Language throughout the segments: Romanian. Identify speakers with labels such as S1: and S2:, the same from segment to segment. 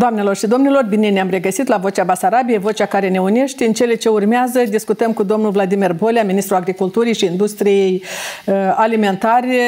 S1: Doamnelor și domnilor, bine ne-am regăsit la Vocea Basarabiei, vocea care ne unește. În cele ce urmează discutăm cu domnul Vladimir Bolea, ministrul Agriculturii și Industriei uh, Alimentare.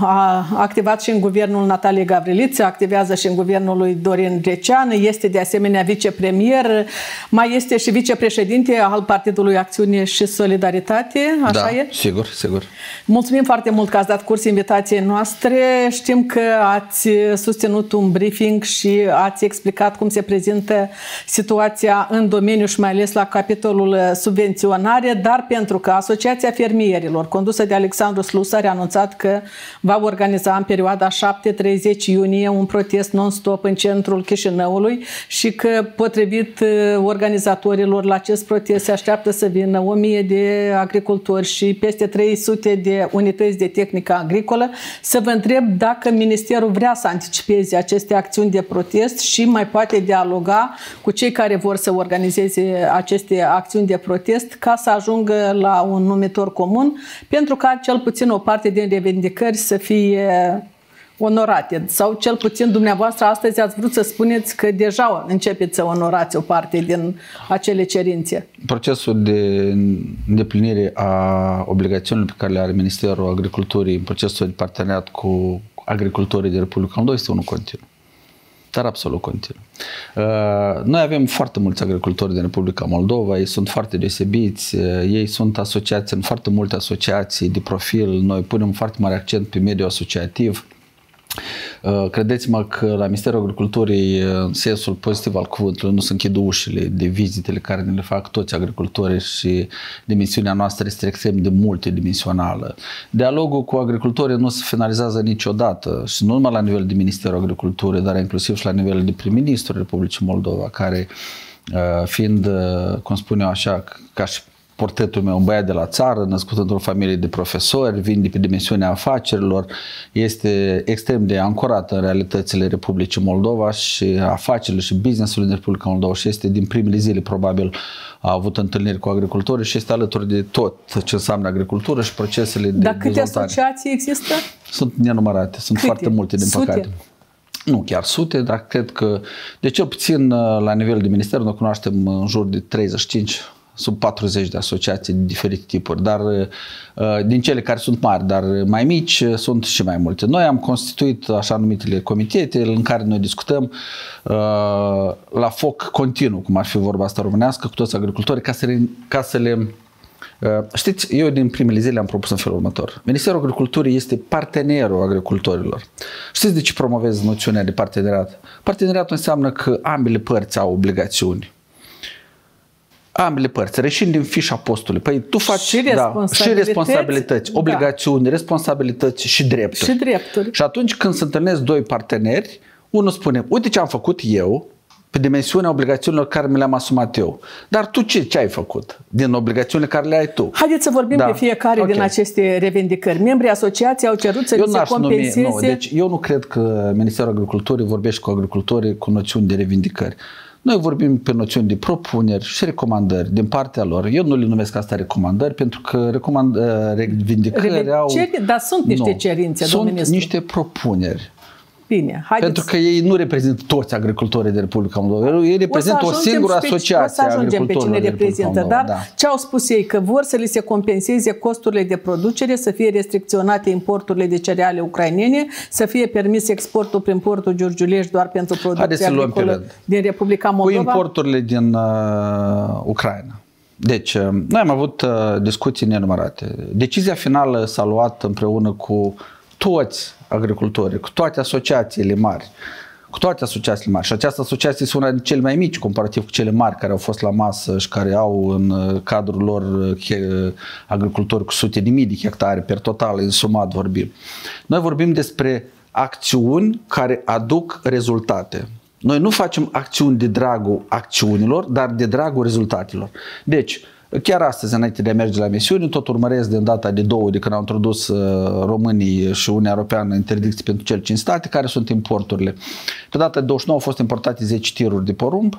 S1: A activat și în guvernul Natalie Gavriliță, activează și în guvernul lui Dorin Recean, este de asemenea vicepremier, mai este și vicepreședinte al Partidului Acțiune și Solidaritate, așa
S2: da,
S1: e?
S2: sigur, sigur.
S1: Mulțumim foarte mult că ați dat curs invitației noastre. Știm că ați susținut un briefing și ați explicat cum se prezintă situația în domeniu și mai ales la capitolul subvenționare, dar pentru că Asociația Fermierilor, condusă de Alexandru Slusar, a anunțat că va organiza în perioada 7-30 iunie un protest non-stop în centrul Chișinăului și că, potrivit organizatorilor la acest protest, se așteaptă să vină 1000 de agricultori și peste 300 de unități de tehnică agricolă, să vă întreb dacă Ministerul vrea să anticipeze aceste acțiuni de protest și mai poate dialoga cu cei care vor să organizeze aceste acțiuni de protest ca să ajungă la un numitor comun, pentru ca cel puțin o parte din revendicări să fie onorate. Sau cel puțin dumneavoastră astăzi ați vrut să spuneți că deja începeți să onorați o parte din acele cerințe.
S2: Procesul de îndeplinire a obligațiunilor pe care le are Ministerul Agriculturii în procesul de parteneriat cu agricultorii de Republica Moldova este unul continuu dar absolut continuu. Uh, noi avem foarte mulți agricultori din Republica Moldova, ei sunt foarte deosebiți, uh, ei sunt asociați în foarte multe asociații de profil, noi punem foarte mare accent pe mediul asociativ, Uh, credeți-mă că la Ministerul Agriculturii, uh, în sensul pozitiv al cuvântului, nu se închid ușile de vizitele care ne le fac toți agricultorii și dimensiunea noastră este extrem de multidimensională. Dialogul cu agricultorii nu se finalizează niciodată și nu numai la nivel de Ministerul Agriculturii, dar inclusiv și la nivel de prim-ministru Republicii Moldova, care uh, fiind, cum spun eu așa, ca și portretul meu, un băiat de la țară, născut într-o familie de profesori, vin de pe dimensiunea afacerilor, este extrem de ancorat în realitățile Republicii Moldova și afacerile și businessul din Republica Moldova și este din primele zile probabil a avut întâlniri cu agricultorii și este alături de tot ce înseamnă agricultură și procesele de
S1: Dar câte dezvoltare. asociații există?
S2: Sunt nenumărate, sunt câte? foarte multe din Sute? păcate. Nu chiar sute, dar cred că de cel puțin la nivel de minister noi cunoaștem în jur de 35 sub 40 de asociații de diferite tipuri, dar uh, din cele care sunt mari, dar mai mici, uh, sunt și mai multe. Noi am constituit așa numitele comitete în care noi discutăm uh, la foc continuu, cum ar fi vorba asta românească, cu toți agricultorii, ca să le, ca să le Știți, eu din primele zile am propus în felul următor. Ministerul Agriculturii este partenerul agricultorilor. Știți de ce promovez noțiunea de parteneriat? Parteneriatul înseamnă că ambele părți au obligațiuni ambele părți, reșind din fișa postului. Păi tu faci
S1: și responsabilități, da, și responsabilități
S2: da. obligațiuni, responsabilități și drepturi.
S1: Și drepturi.
S2: Și atunci când se întâlnesc doi parteneri, unul spune, uite ce am făcut eu, pe dimensiunea obligațiunilor care mi le-am asumat eu. Dar tu ce, ce ai făcut din obligațiunile care le ai tu?
S1: Haideți să vorbim da. pe fiecare okay. din aceste revendicări. Membrii asociației au cerut să eu se compenseze...
S2: Numi, nu, deci eu nu cred că Ministerul Agriculturii vorbește cu agricultorii cu noțiuni de revendicări. Noi vorbim pe noțiuni de propuneri și recomandări din partea lor. Eu nu le numesc asta recomandări pentru că recomand, uh, revindicări au...
S1: Dar sunt niște nu, cerințe,
S2: Sunt niște propuneri.
S1: Bine, haideți.
S2: Pentru că ei nu reprezintă toți agricultorii de Republica Moldova. Ei reprezintă o, o singură asociație
S1: a agricultorilor pe cine reprezintă, dar da. ce au spus ei? Că vor să li se compenseze costurile de producere, să fie restricționate importurile de cereale ucrainene, să fie permis exportul prin portul Giurgiulești doar pentru producția agricolă din Republica Moldova.
S2: Cu importurile din uh, Ucraina. Deci, uh, noi am avut uh, discuții nenumărate. Decizia finală s-a luat împreună cu toți agricultorii, cu toate asociațiile mari, cu toate asociațiile mari. Și această asociație este una din cele mai mici comparativ cu cele mari care au fost la masă și care au în uh, cadrul lor uh, agricultori cu sute de mii de hectare per total, în sumat vorbim. Noi vorbim despre acțiuni care aduc rezultate. Noi nu facem acțiuni de dragul acțiunilor, dar de dragul rezultatelor. Deci, Chiar astăzi, înainte de a merge la misiune, tot urmăresc din data de două de când au introdus uh, românii și Uniunea Europeană interdicții pentru cele cinci state, care sunt importurile. Pe data de 29 au fost importate 10 tiruri de porumb,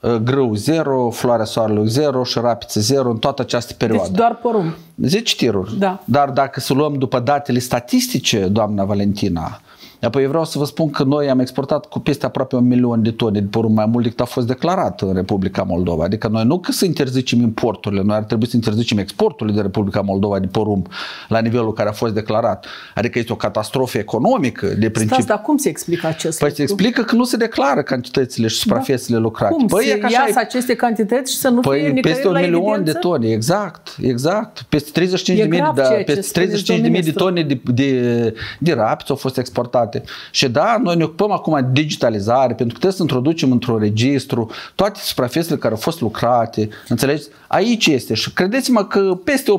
S2: uh, grâu 0, floarea soarelui 0 și rapiță 0 în toată această perioadă.
S1: Deci doar porumb.
S2: 10 tiruri.
S1: Da.
S2: Dar dacă să luăm după datele statistice, doamna Valentina, Apoi vreau să vă spun că noi am exportat cu peste aproape un milion de tone de porumb mai mult decât a fost declarat în Republica Moldova. Adică noi nu că să interzicem importurile, noi ar trebui să interzicem exporturile de Republica Moldova de porumb la nivelul care a fost declarat. Adică este o catastrofă economică de principiu. Stați,
S1: dar cum se explică acest
S2: păi lucru? se explică că nu se declară cantitățile și suprafețele da. lucrate.
S1: Cum?
S2: Păi
S1: se e iasă aceste cantități și să nu
S2: păi
S1: fie
S2: peste un milion
S1: evidență?
S2: de tone, exact, exact. Peste 35 de mii, de, da, peste 35 de mii de tone de, de, de rapiți au fost exportate. Și da, noi ne ocupăm acum de digitalizare, pentru că trebuie să introducem într-un registru toate suprafețele care au fost lucrate, înțelegeți? Aici este și credeți-mă că peste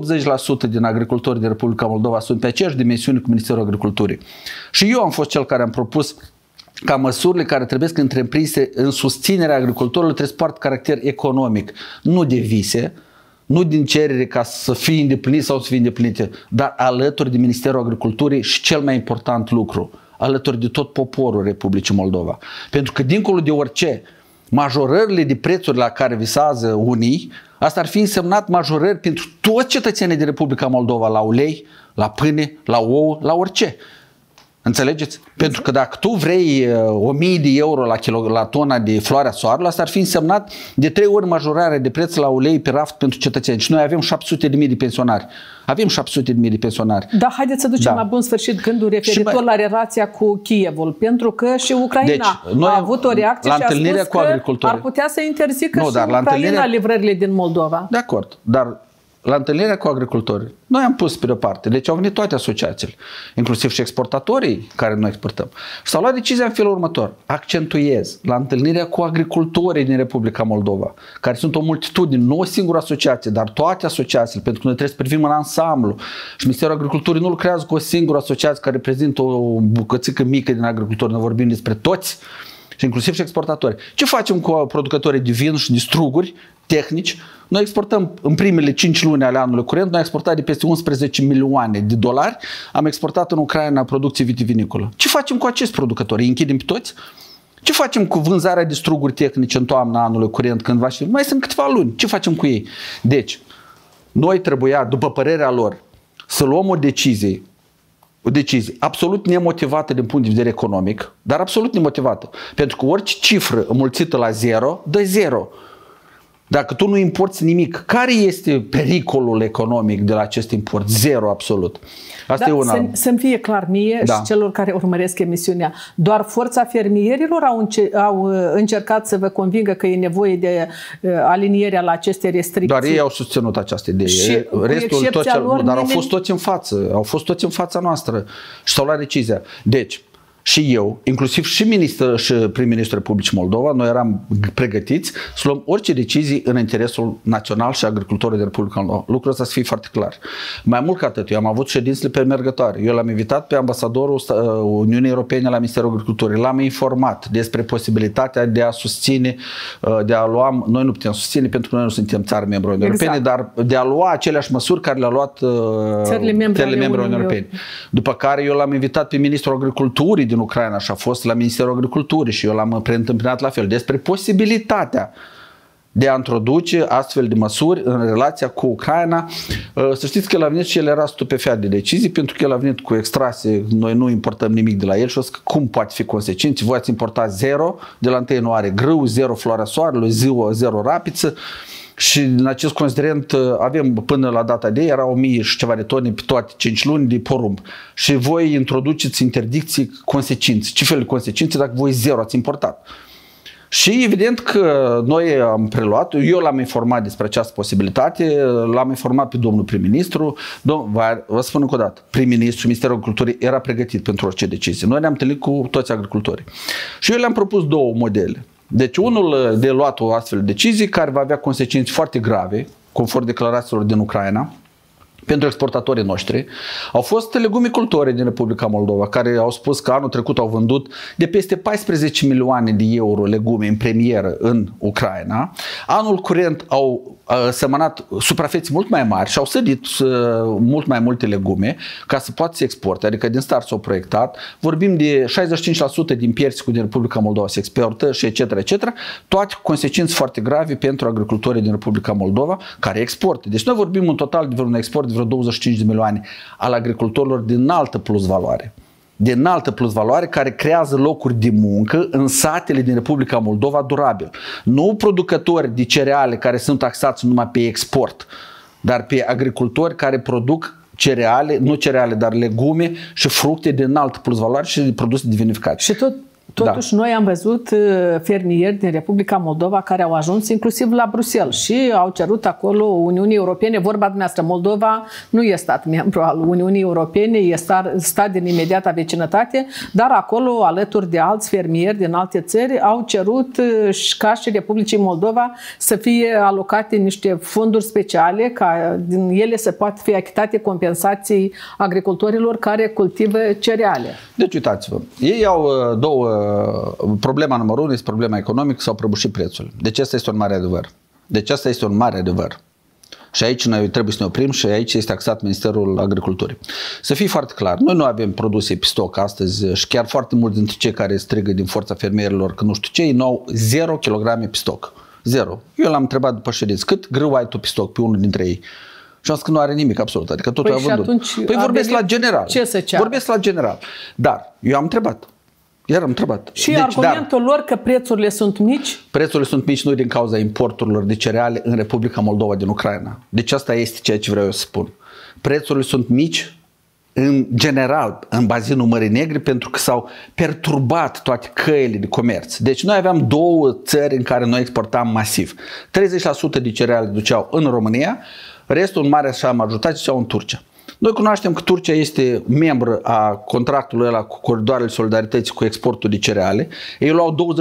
S2: 80% din agricultorii din Republica Moldova sunt pe aceeași dimensiune cu Ministerul Agriculturii. Și eu am fost cel care am propus ca măsurile care trebuie să întreprinse în susținerea agricultorilor trebuie să poartă caracter economic, nu de vise, nu din cerere ca să fie îndeplinit sau să fie îndeplinite, dar alături de Ministerul Agriculturii și cel mai important lucru, alături de tot poporul Republicii Moldova. Pentru că dincolo de orice, majorările de prețuri la care visează unii, asta ar fi însemnat majorări pentru toți cetățenii din Republica Moldova la ulei, la pâine, la ouă, la orice. Înțelegeți? Pentru că dacă tu vrei 1000 uh, de euro la, kilo, la tona de floarea soarelui, asta ar fi însemnat de trei ori majorare de preț la ulei pe raft pentru cetățeni. Și noi avem 700 de mii de pensionari. Avem 700 de mii de pensionari.
S1: Da, haideți să ducem da. la bun sfârșit gândul referitor mai... la relația cu Kievul, pentru că și Ucraina deci, noi a avut o reacție la și a spus cu că ar putea să interzică nu, și dar Ucraina la întâlnirea... livrările din Moldova.
S2: De acord, dar la întâlnirea cu agricultorii, noi am pus pe deoparte. Deci au venit toate asociațiile, inclusiv și exportatorii care noi exportăm. Și s-au luat decizia în felul următor. Accentuez la întâlnirea cu agricultorii din Republica Moldova, care sunt o multitudine, nu o singură asociație, dar toate asociațiile, pentru că noi trebuie să privim în ansamblu. Și Ministerul Agriculturii nu lucrează cu o singură asociație care reprezintă o bucățică mică din agricultori. Noi vorbim despre toți și inclusiv și exportatori. Ce facem cu producătorii de vin și de struguri tehnici? Noi exportăm în primele 5 luni ale anului curent, noi am exportat de peste 11 milioane de dolari, am exportat în Ucraina producție vitivinicolă. Ce facem cu acești producători? Îi închidem pe toți? Ce facem cu vânzarea de struguri tehnice în toamna anului curent când va fi? Mai sunt câteva luni. Ce facem cu ei? Deci, noi trebuia, după părerea lor, să luăm o decizie o decizie absolut nemotivată din punct de vedere economic, dar absolut nemotivată. Pentru că orice cifră înmulțită la zero, dă zero. Dacă tu nu importi nimic, care este pericolul economic de la acest import? Zero, absolut. Asta
S1: da,
S2: e una.
S1: Să, să-mi fie clar mie da. și celor care urmăresc emisiunea. Doar forța fermierilor au, înce- au uh, încercat să vă convingă că e nevoie de uh, alinierea la aceste restricții.
S2: Doar ei au susținut această idee. Și Restul tot cel, lor, dar au fost toți în față. Au fost toți în fața noastră și s-au luat decizia. Deci, și eu, inclusiv și, ministru, și prim-ministrul Republicii Moldova, noi eram pregătiți să luăm orice decizie în interesul național și agricultorii de Republica Moldova. Lucrul ăsta să fie foarte clar. Mai mult ca atât, eu am avut ședințele premergătoare. Eu l-am invitat pe ambasadorul Uniunii Europene la Ministerul Agriculturii. L-am informat despre posibilitatea de a susține, de a lua, noi nu putem susține pentru că noi nu suntem țară membru Uniunii exact. Europene, dar de a lua aceleași măsuri care le-a luat țările membre ale Uniunii Europene. După care eu l-am invitat pe Ministrul Agriculturii din Ucraina și a fost la Ministerul Agriculturii și eu l-am preîntâmpinat la fel, despre posibilitatea de a introduce astfel de măsuri în relația cu Ucraina. Uh, să știți că el a venit și el era stupefiat de decizii pentru că el a venit cu extrase, noi nu importăm nimic de la el și o să cum poate fi consecințe? Voi ați importat zero de la 1 ianuarie grâu, zero floarea soarelui, zero, zero rapiță. Și în acest considerent uh, avem până la data de era 1000 și ceva de tone pe toate 5 luni de porumb. Și voi introduceți interdicții consecințe. Ce fel de consecințe dacă voi zero ați importat? Și evident că noi am preluat, eu l-am informat despre această posibilitate, l-am informat pe domnul prim-ministru, Dom- vă spun încă o dată, prim-ministru, Ministerul Agriculturii era pregătit pentru orice decizie. Noi ne-am întâlnit cu toți agricultorii. Și eu le-am propus două modele. Deci unul uh, de luat o astfel de decizie care va avea consecințe foarte grave, conform declarațiilor din Ucraina, pentru exportatorii noștri. Au fost legumicultori din Republica Moldova care au spus că anul trecut au vândut de peste 14 milioane de euro legume în premieră în Ucraina. Anul curent au semănat suprafețe mult mai mari și au sădit uh, mult mai multe legume ca să poată să exporte, adică din start s-au proiectat. Vorbim de 65% din piersi din Republica Moldova se exportă și etc. etc. Toate consecințe foarte grave pentru agricultorii din Republica Moldova care exportă. Deci noi vorbim în total de vreun export de vreo 25 de milioane al agricultorilor din altă plus valoare. De înaltă plus valoare care creează locuri de muncă în satele din Republica Moldova durabil. Nu producători de cereale care sunt taxați numai pe export, dar pe agricultori care produc cereale, nu cereale, dar legume și fructe de înaltă plus valoare și produse de vinificație.
S1: Și tot Totuși, da. noi am văzut uh, fermieri din Republica Moldova care au ajuns inclusiv la Bruxelles și au cerut acolo Uniunii Europene, vorba dumneavoastră, Moldova nu e stat membru al Uniunii Europene, e stat, stat din imediata vecinătate, dar acolo, alături de alți fermieri din alte țări, au cerut uh, ca și Republicii Moldova să fie alocate niște fonduri speciale ca din ele să poată fi achitate compensații agricultorilor care cultivă cereale.
S2: Deci, uitați-vă, ei au uh, două problema numărul unu este problema economică sau prăbușit prețul. Deci asta este un mare adevăr. Deci asta este un mare adevăr. Și aici noi trebuie să ne oprim și aici este axat Ministerul Agriculturii. Să fie foarte clar, noi nu avem produse pe stoc astăzi și chiar foarte mulți dintre cei care strigă din forța fermierilor că nu știu ce, ei nu au 0 kg pe stoc. Zero. Eu l-am întrebat după ședință, cât grâu ai tu pe stoc pe unul dintre ei? Și am zis că nu are nimic absolut, adică totul păi a vândut. Păi vorbesc la general.
S1: Ce să ceară?
S2: Vorbesc la general. Dar eu am întrebat, iar am întrebat.
S1: Și deci, argumentul dar, lor că prețurile sunt mici?
S2: Prețurile sunt mici nu din cauza importurilor de cereale în Republica Moldova din Ucraina. Deci asta este ceea ce vreau să spun. Prețurile sunt mici în general în bazinul Mării Negre pentru că s-au perturbat toate căile de comerț. Deci noi aveam două țări în care noi exportam masiv. 30% de cereale duceau în România, restul în mare așa majoritate duceau în Turcia. Noi cunoaștem că Turcia este membru a contractului ăla cu coridoarele solidarității cu exportul de cereale. Ei luau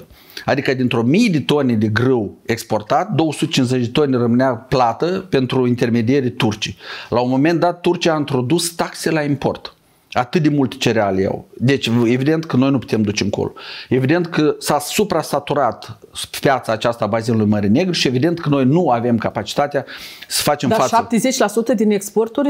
S2: 25%. Adică dintr-o mii de tone de grâu exportat, 250 de tone rămânea plată pentru intermedierii turcii. La un moment dat, Turcia a introdus taxe la import. Atât de multe cereale iau. Deci, evident că noi nu putem duce încolo. Evident că s-a suprasaturat piața aceasta a bazinului Mării Negre și evident că noi nu avem capacitatea să facem
S1: Dar
S2: față.
S1: 70% din exporturi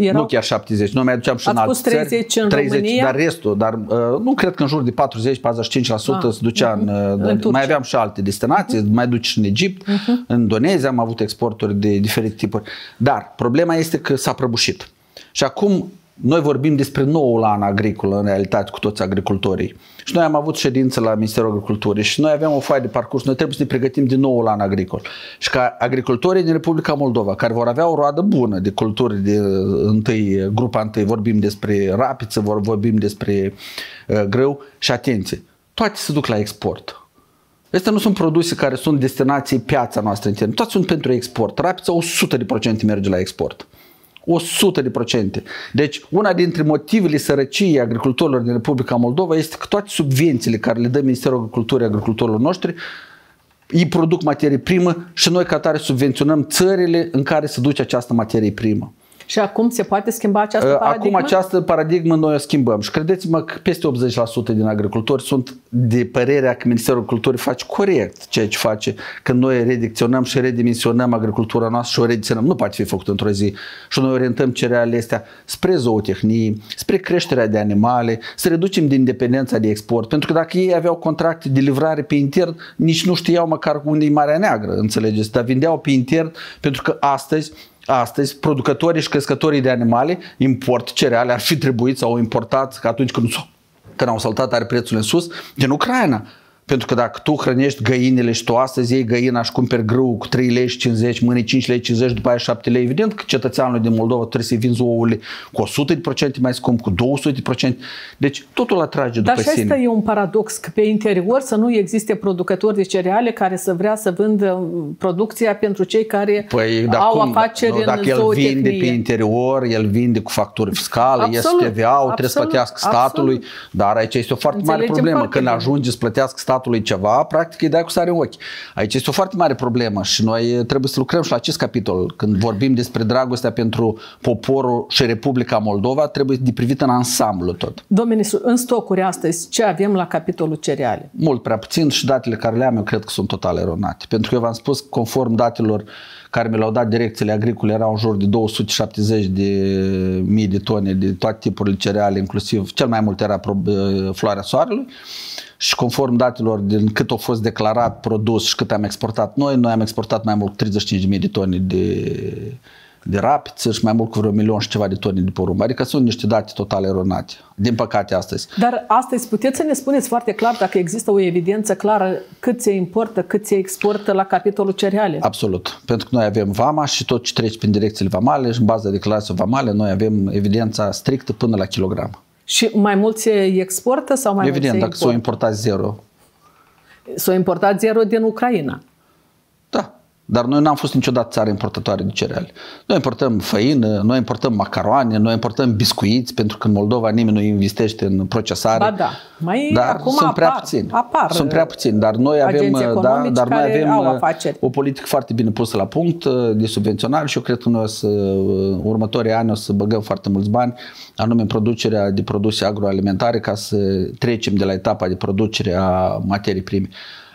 S1: erau...
S2: Nu chiar 70, noi mai aduceam și
S1: Ați
S2: în alte
S1: 30
S2: țări.
S1: în 30, România?
S2: dar restul, dar uh, nu cred că în jur de 40-45% ah, se ducea uh-huh. în, uh, în Mai aveam și alte destinații, uh-huh. mai duci și în Egipt, uh-huh. în Indonezia am avut exporturi de diferite tipuri. Dar problema este că s-a prăbușit. Și acum noi vorbim despre noul an agricol, în realitate, cu toți agricultorii. Și noi am avut ședință la Ministerul Agriculturii și noi avem o foaie de parcurs. Noi trebuie să ne pregătim din noul an agricol. Și ca agricultorii din Republica Moldova, care vor avea o roadă bună de culturi de întâi, grupa întâi, vorbim despre rapiță, vorbim despre uh, grâu și atenție, toate se duc la export. Astea nu sunt produse care sunt destinații piața noastră internă. Toate sunt pentru export. Rapița 100% merge la export. 100 de procente. Deci, una dintre motivele sărăciei agricultorilor din Republica Moldova este că toate subvențiile care le dă Ministerul Agriculturii agricultorilor noștri îi produc materie primă și noi ca tare subvenționăm țările în care se duce această materie primă.
S1: Și acum se poate schimba această uh,
S2: paradigmă? Acum această paradigmă noi o schimbăm și credeți-mă că peste 80% din agricultori sunt de părerea că Ministerul Culturii face corect ceea ce face când noi redicționăm și redimensionăm agricultura noastră și o redimensionăm. Nu poate fi făcut într-o zi și noi orientăm cerealele astea spre zootehnie, spre creșterea de animale, să reducem din dependența de export. Pentru că dacă ei aveau contracte de livrare pe intern, nici nu știau măcar unde e Marea Neagră, înțelegeți? Dar vindeau pe intern pentru că astăzi astăzi producătorii și crescătorii de animale import cereale, ar fi trebuit sau au importat atunci când, când au saltat are prețul în sus din Ucraina. Pentru că dacă tu hrănești găinile și tu astăzi iei găina și cumperi grâu cu 3 lei și 50, mâine 5 lei 50, după aia 7 lei, evident că cetățeanul din Moldova trebuie să-i vinzi ouăle cu 100% mai scump, cu 200%. Deci totul atrage
S1: Dar
S2: după
S1: sine. Dar și asta e un paradox, că pe interior să nu existe producători de cereale care să vrea să vândă producția pentru cei care păi, au cum, afaceri nu,
S2: dacă
S1: în
S2: el vinde pe interior, el vinde cu factură fiscală, ies TVA-ul, trebuie să plătească statului, absolut. dar aici este o foarte Înțelegem mare problemă. Când ajunge să plătească statului ceva, practic îi dai cu sare în ochi. Aici este o foarte mare problemă și noi trebuie să lucrăm și la acest capitol. Când vorbim despre dragostea pentru poporul și Republica Moldova, trebuie de privit în ansamblu tot.
S1: Domnule, în stocuri astăzi, ce avem la capitolul cereale?
S2: Mult prea puțin și datele care le am eu cred că sunt total eronate. Pentru că eu v-am spus, conform datelor care mi le-au dat direcțiile agricole, erau în jur de 270 de mii de tone de toate tipurile cereale, inclusiv cel mai mult era floarea soarelui și conform datelor din cât a fost declarat produs și cât am exportat noi, noi am exportat mai mult 35.000 de tone de de rapiță și mai mult cu vreo milion și ceva de tone de porumb. Adică sunt niște date total eronate. Din păcate astăzi.
S1: Dar astăzi puteți să ne spuneți foarte clar dacă există o evidență clară cât se importă, cât se exportă la capitolul cereale?
S2: Absolut. Pentru că noi avem vama și tot ce trece prin direcțiile vamale și în baza declarației vamale noi avem evidența strictă până la kilogram.
S1: Și mai mult se exportă sau mai
S2: Evident,
S1: mult
S2: dacă s-o importat zero.
S1: S-o importat zero din Ucraina.
S2: Da. Dar noi n-am fost niciodată țară importatoare de cereale. Noi importăm făină, noi importăm macaroane, noi importăm biscuiți, pentru că în Moldova nimeni nu investește în procesare.
S1: Ba da. Mai
S2: dar
S1: acum
S2: sunt
S1: apar,
S2: prea puțini.
S1: Apar
S2: sunt prea puțini, dar noi avem, da, dar noi avem
S1: au
S2: uh,
S1: afaceri.
S2: o politică foarte bine pusă la punct uh, de subvenționare și eu cred că noi o să, uh, următorii ani o să băgăm foarte mulți bani, anume în producerea de produse agroalimentare ca să trecem de la etapa de producere a materii prime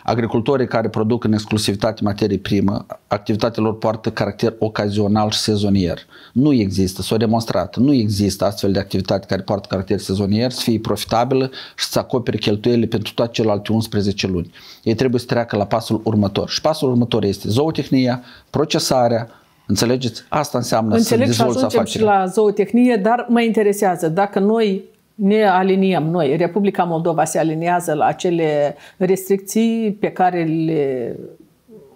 S2: agricultorii care produc în exclusivitate materie primă, activitatea lor poartă caracter ocazional și sezonier. Nu există, s-a demonstrat, nu există astfel de activitate care poartă caracter sezonier să fie profitabilă și să acopere cheltuielile pentru toate celelalte 11 luni. Ei trebuie să treacă la pasul următor. Și pasul următor este zootehnia, procesarea, Înțelegeți? Asta înseamnă
S1: Înțeleg
S2: să dezvolți
S1: afacerea. și la zootehnie, dar mă interesează dacă noi ne aliniem noi. Republica Moldova se aliniază la acele restricții pe care le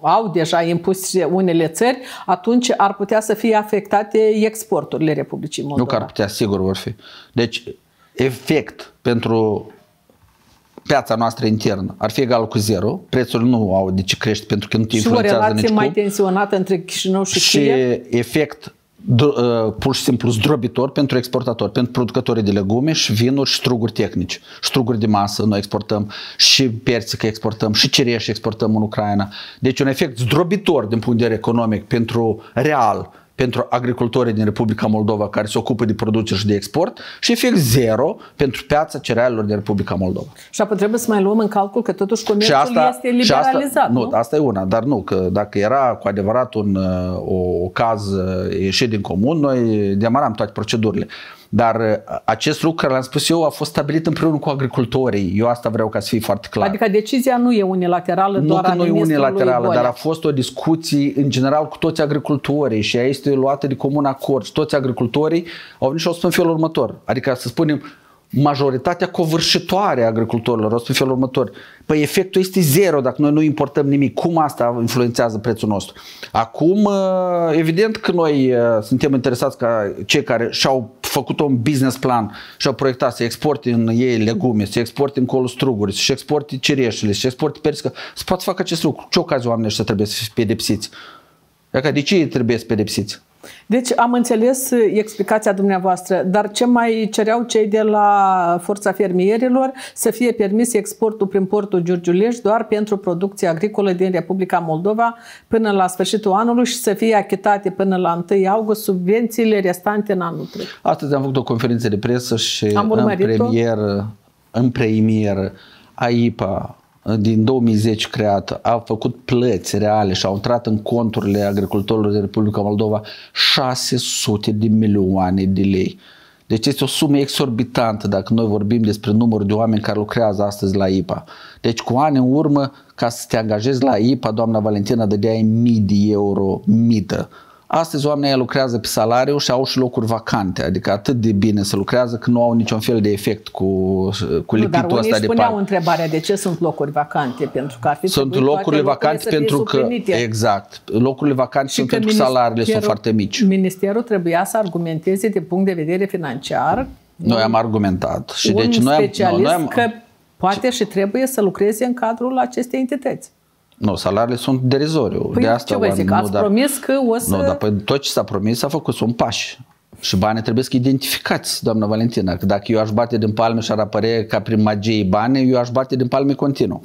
S1: au deja impus unele țări, atunci ar putea să fie afectate exporturile Republicii Moldova.
S2: Nu că ar putea, sigur vor fi. Deci, efect pentru piața noastră internă ar fi egal cu zero, prețul nu au de ce crește pentru că nu te influențează
S1: Și o relație mai
S2: cum.
S1: tensionată între Chișinău și,
S2: și
S1: Kiev?
S2: efect Uh, pur și simplu zdrobitor pentru exportatori, pentru producătorii de legume și vinuri și struguri tehnici. Struguri de masă noi exportăm și perțică exportăm și cireș exportăm în Ucraina. Deci un efect zdrobitor din punct de vedere economic pentru real pentru agricultorii din Republica Moldova care se ocupă de producere și de export și efect zero pentru piața cerealelor din Republica Moldova.
S1: Și apoi trebuie să mai luăm în calcul că totuși comerțul asta, este liberalizat,
S2: asta,
S1: nu?
S2: Nu, asta e una, dar nu, că dacă era cu adevărat un o, o caz ieșit din comun, noi demaram toate procedurile. Dar uh, acest lucru care l-am spus eu a fost stabilit împreună cu agricultorii. Eu asta vreau ca să fie foarte clar.
S1: Adică decizia nu e unilaterală
S2: nu
S1: doar
S2: că
S1: a
S2: nu e unilaterală, dar a fost o discuție în general cu toți agricultorii și ea este luată de comun acord. Și toți agricultorii au venit și au spus în felul următor. Adică să spunem, majoritatea covârșitoare a agricultorilor, o să felul următor. Păi efectul este zero dacă noi nu importăm nimic. Cum asta influențează prețul nostru? Acum, uh, evident că noi uh, suntem interesați ca cei care și-au făcut un business plan și au proiectat să exporte în ei legume, să exporte în colo struguri, să exporte cireșele, să exporte persică, să poată facă acest lucru. Ce ocazie oamenii ăștia trebuie să fie pedepsiți? Adică de ce trebuie să pedepsiți?
S1: Deci am înțeles explicația dumneavoastră, dar ce mai cereau cei de la Forța Fermierilor să fie permis exportul prin portul Giurgiuleș doar pentru producție agricolă din Republica Moldova până la sfârșitul anului și să fie achitate până la 1 august subvențiile restante în anul trecut.
S2: Astăzi am făcut o conferință de presă și am în premier, în premier AIPA din 2010 creată a făcut plăți reale și au intrat în conturile agricultorilor din Republica Moldova 600 de milioane de lei. Deci este o sumă exorbitantă dacă noi vorbim despre numărul de oameni care lucrează astăzi la IPA. Deci cu ani în urmă, ca să te angajezi la IPA, doamna Valentina dădeai mii de euro mită. Astăzi oamenii lucrează pe salariu și au și locuri vacante, adică atât de bine să lucrează că nu au niciun fel de efect cu, cu lipitul
S1: nu, dar
S2: ăsta de
S1: spuneau întrebarea de ce sunt locuri vacante, pentru că ar fi
S2: Sunt locurile vacante pentru că, exact, locurile vacante și sunt pentru că salariile sunt foarte mici.
S1: Ministerul trebuia să argumenteze din punct de vedere financiar
S2: noi am argumentat și
S1: un
S2: deci noi am,
S1: specialist
S2: noi am,
S1: că poate și trebuie să lucreze în cadrul acestei entități.
S2: Nu, salariile sunt derizoriu.
S1: Păi
S2: de asta
S1: ce vă zic,
S2: nu,
S1: ați
S2: dar,
S1: promis că o să...
S2: Nu, dar păi, tot ce s-a promis s-a făcut, sunt pași. Și banii trebuie să identificați, doamna Valentina, că dacă eu aș bate din palme și ar apărea ca prin magie bani, eu aș bate din palme continuu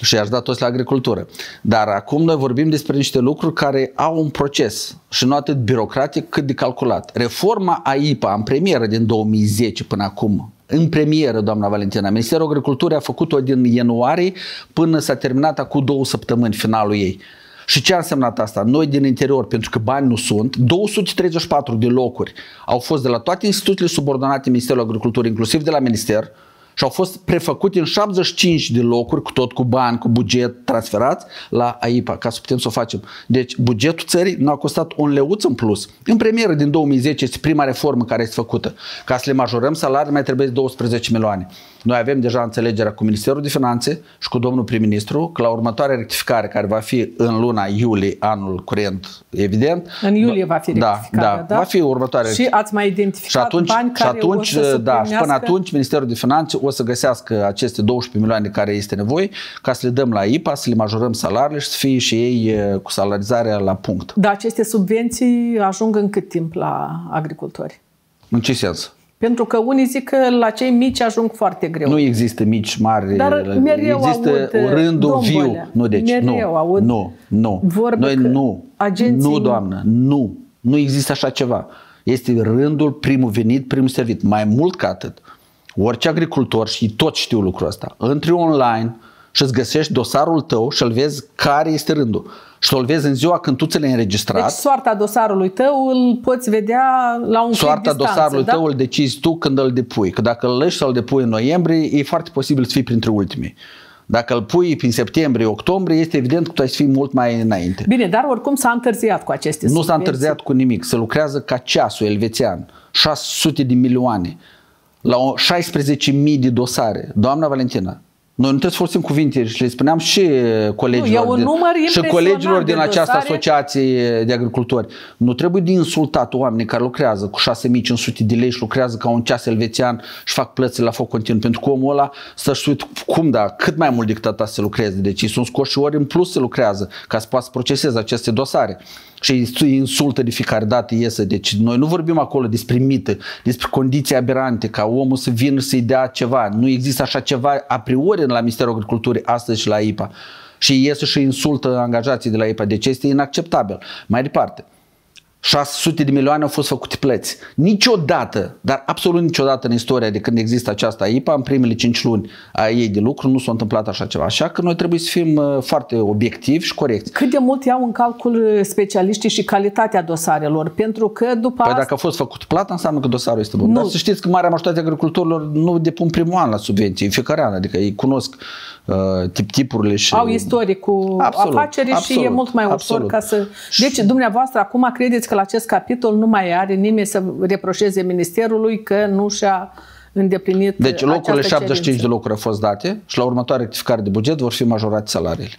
S2: și aș da toți la agricultură. Dar acum noi vorbim despre niște lucruri care au un proces și nu atât birocratic cât de calculat. Reforma AIPA în premieră din 2010 până acum, în premieră, doamna Valentina. Ministerul Agriculturii a făcut-o din ianuarie până s-a terminat acum două săptămâni finalul ei. Și ce a însemnat asta? Noi din interior, pentru că bani nu sunt, 234 de locuri au fost de la toate instituțiile subordonate Ministerului Agriculturii, inclusiv de la Minister, și au fost prefăcute în 75 de locuri, cu tot cu bani, cu buget transferați la AIPA, ca să putem să o facem. Deci bugetul țării nu a costat un leuț în plus. În premieră din 2010 este prima reformă care este făcută. Ca să le majorăm salariile mai trebuie 12 milioane. Noi avem deja înțelegerea cu Ministerul de Finanțe și cu domnul prim-ministru că la următoarea rectificare care va fi în luna iulie anul curent, evident.
S1: În iulie va fi
S2: da, da,
S1: da?
S2: va fi următoarea.
S1: Și ați mai identificat
S2: și atunci,
S1: bani care
S2: și atunci,
S1: o să
S2: da, și până atunci Ministerul de Finanțe o să găsească aceste 12 milioane care este nevoie ca să le dăm la IPA, să le majorăm salariile și să fie și ei cu salarizarea la punct.
S1: Da, aceste subvenții ajung în cât timp la agricultori?
S2: În ce sens?
S1: Pentru că unii zic că la cei mici ajung foarte greu.
S2: Nu există mici mari.
S1: Dar mereu
S2: există
S1: aud
S2: rândul
S1: domnule,
S2: viu. Nu, deci,
S1: mereu
S2: nu,
S1: aud
S2: nu, nu. Noi nu.
S1: Agenții...
S2: Nu, doamnă, nu. Nu există așa ceva. Este rândul primul venit, primul servit. Mai mult ca atât. Orice agricultor, și tot știu lucrul ăsta, intri online și îți găsești dosarul tău și îl vezi care este rândul și să-l vezi în ziua când tu ți l-ai înregistrat.
S1: Deci soarta dosarului tău îl poți vedea la un
S2: Soarta
S1: distanță,
S2: dosarului
S1: da?
S2: tău îl decizi tu când îl depui. Că dacă îl lași să-l depui în noiembrie, e foarte posibil să fii printre ultimii. Dacă îl pui prin septembrie, octombrie, este evident că tu ai să fii mult mai înainte.
S1: Bine, dar oricum s-a întârziat cu aceste
S2: Nu s-a
S1: subvenții.
S2: întârziat cu nimic. Se lucrează ca ceasul elvețian. 600 de milioane. La 16.000 de dosare. Doamna Valentina, noi nu trebuie să folosim cuvinte și le spuneam și colegilor,
S1: nu,
S2: din, și colegilor din
S1: de
S2: această
S1: dosare.
S2: asociație de agricultori. Nu trebuie de insultat oamenii care lucrează cu 6500 de lei și lucrează ca un ceas elvețian și fac plățile la foc continuu. Pentru că omul ăla să-și uite cum da, cât mai mult decât atât să lucreze. Deci îi sunt scoși ori în plus să lucrează ca să poată să proceseze aceste dosare și îi insultă de fiecare dată iesă. Deci noi nu vorbim acolo despre mită, despre condiții aberante, ca omul să vină să-i dea ceva. Nu există așa ceva a priori la Ministerul Agriculturii astăzi și la IPA. Și iese și insultă angajații de la IPA. Deci este inacceptabil. Mai departe. 600 de milioane au fost făcute plăți. Niciodată, dar absolut niciodată în istoria de când există această IPA, în primele 5 luni a ei de lucru, nu s-a întâmplat așa ceva. Așa că noi trebuie să fim uh, foarte obiectivi și corecți.
S1: Cât de mult iau în calcul specialiștii și calitatea dosarelor? Pentru că după
S2: Păi
S1: asta...
S2: dacă a fost făcut plată, înseamnă că dosarul este bun.
S1: Nu.
S2: Dar să știți că marea majoritate a agricultorilor nu depun primul an la subvenții, în fiecare an, adică ei cunosc uh, tip-tipurile și...
S1: Au istorie cu
S2: Absolut,
S1: afaceri
S2: absolut,
S1: și e mult mai ușor
S2: absolut.
S1: ca să... Deci, dumneavoastră, acum credeți că la acest capitol nu mai are nimeni să reproșeze ministerului că nu și-a îndeplinit
S2: Deci locurile
S1: această
S2: 75
S1: cerință.
S2: de locuri au fost date și la următoarea rectificare de buget vor fi majorate salariile.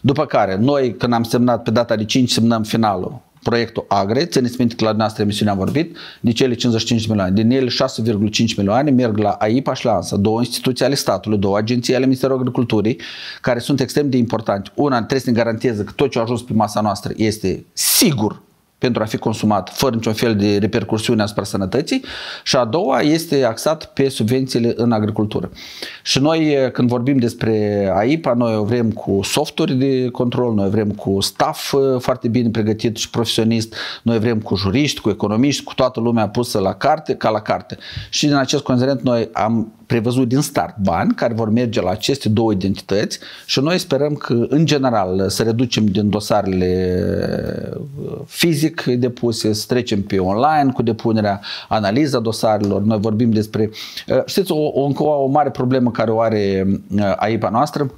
S2: După care, noi când am semnat pe data de 5, semnăm finalul proiectul Agre, țineți minte că la noastră emisiune am vorbit, de cele 55 de milioane. Din ele 6,5 milioane merg la AIPA și la ANSA, două instituții ale statului, două agenții ale Ministerului Agriculturii, care sunt extrem de importante. Una trebuie să ne garanteze că tot ce a ajuns pe masa noastră este sigur pentru a fi consumat fără niciun fel de repercursiune asupra sănătății și a doua este axat pe subvențiile în agricultură. Și noi când vorbim despre AIPA, noi o vrem cu softuri de control, noi vrem cu staff uh, foarte bine pregătit și profesionist, noi vrem cu juriști, cu economiști, cu toată lumea pusă la carte, ca la carte. Și din acest considerent noi am prevăzut din start bani care vor merge la aceste două identități și noi sperăm că, în general, să reducem din dosarele fizic depuse, să trecem pe online cu depunerea, analiza dosarelor. Noi vorbim despre... Știți, o, o, încă o mare problemă care o are AIPA noastră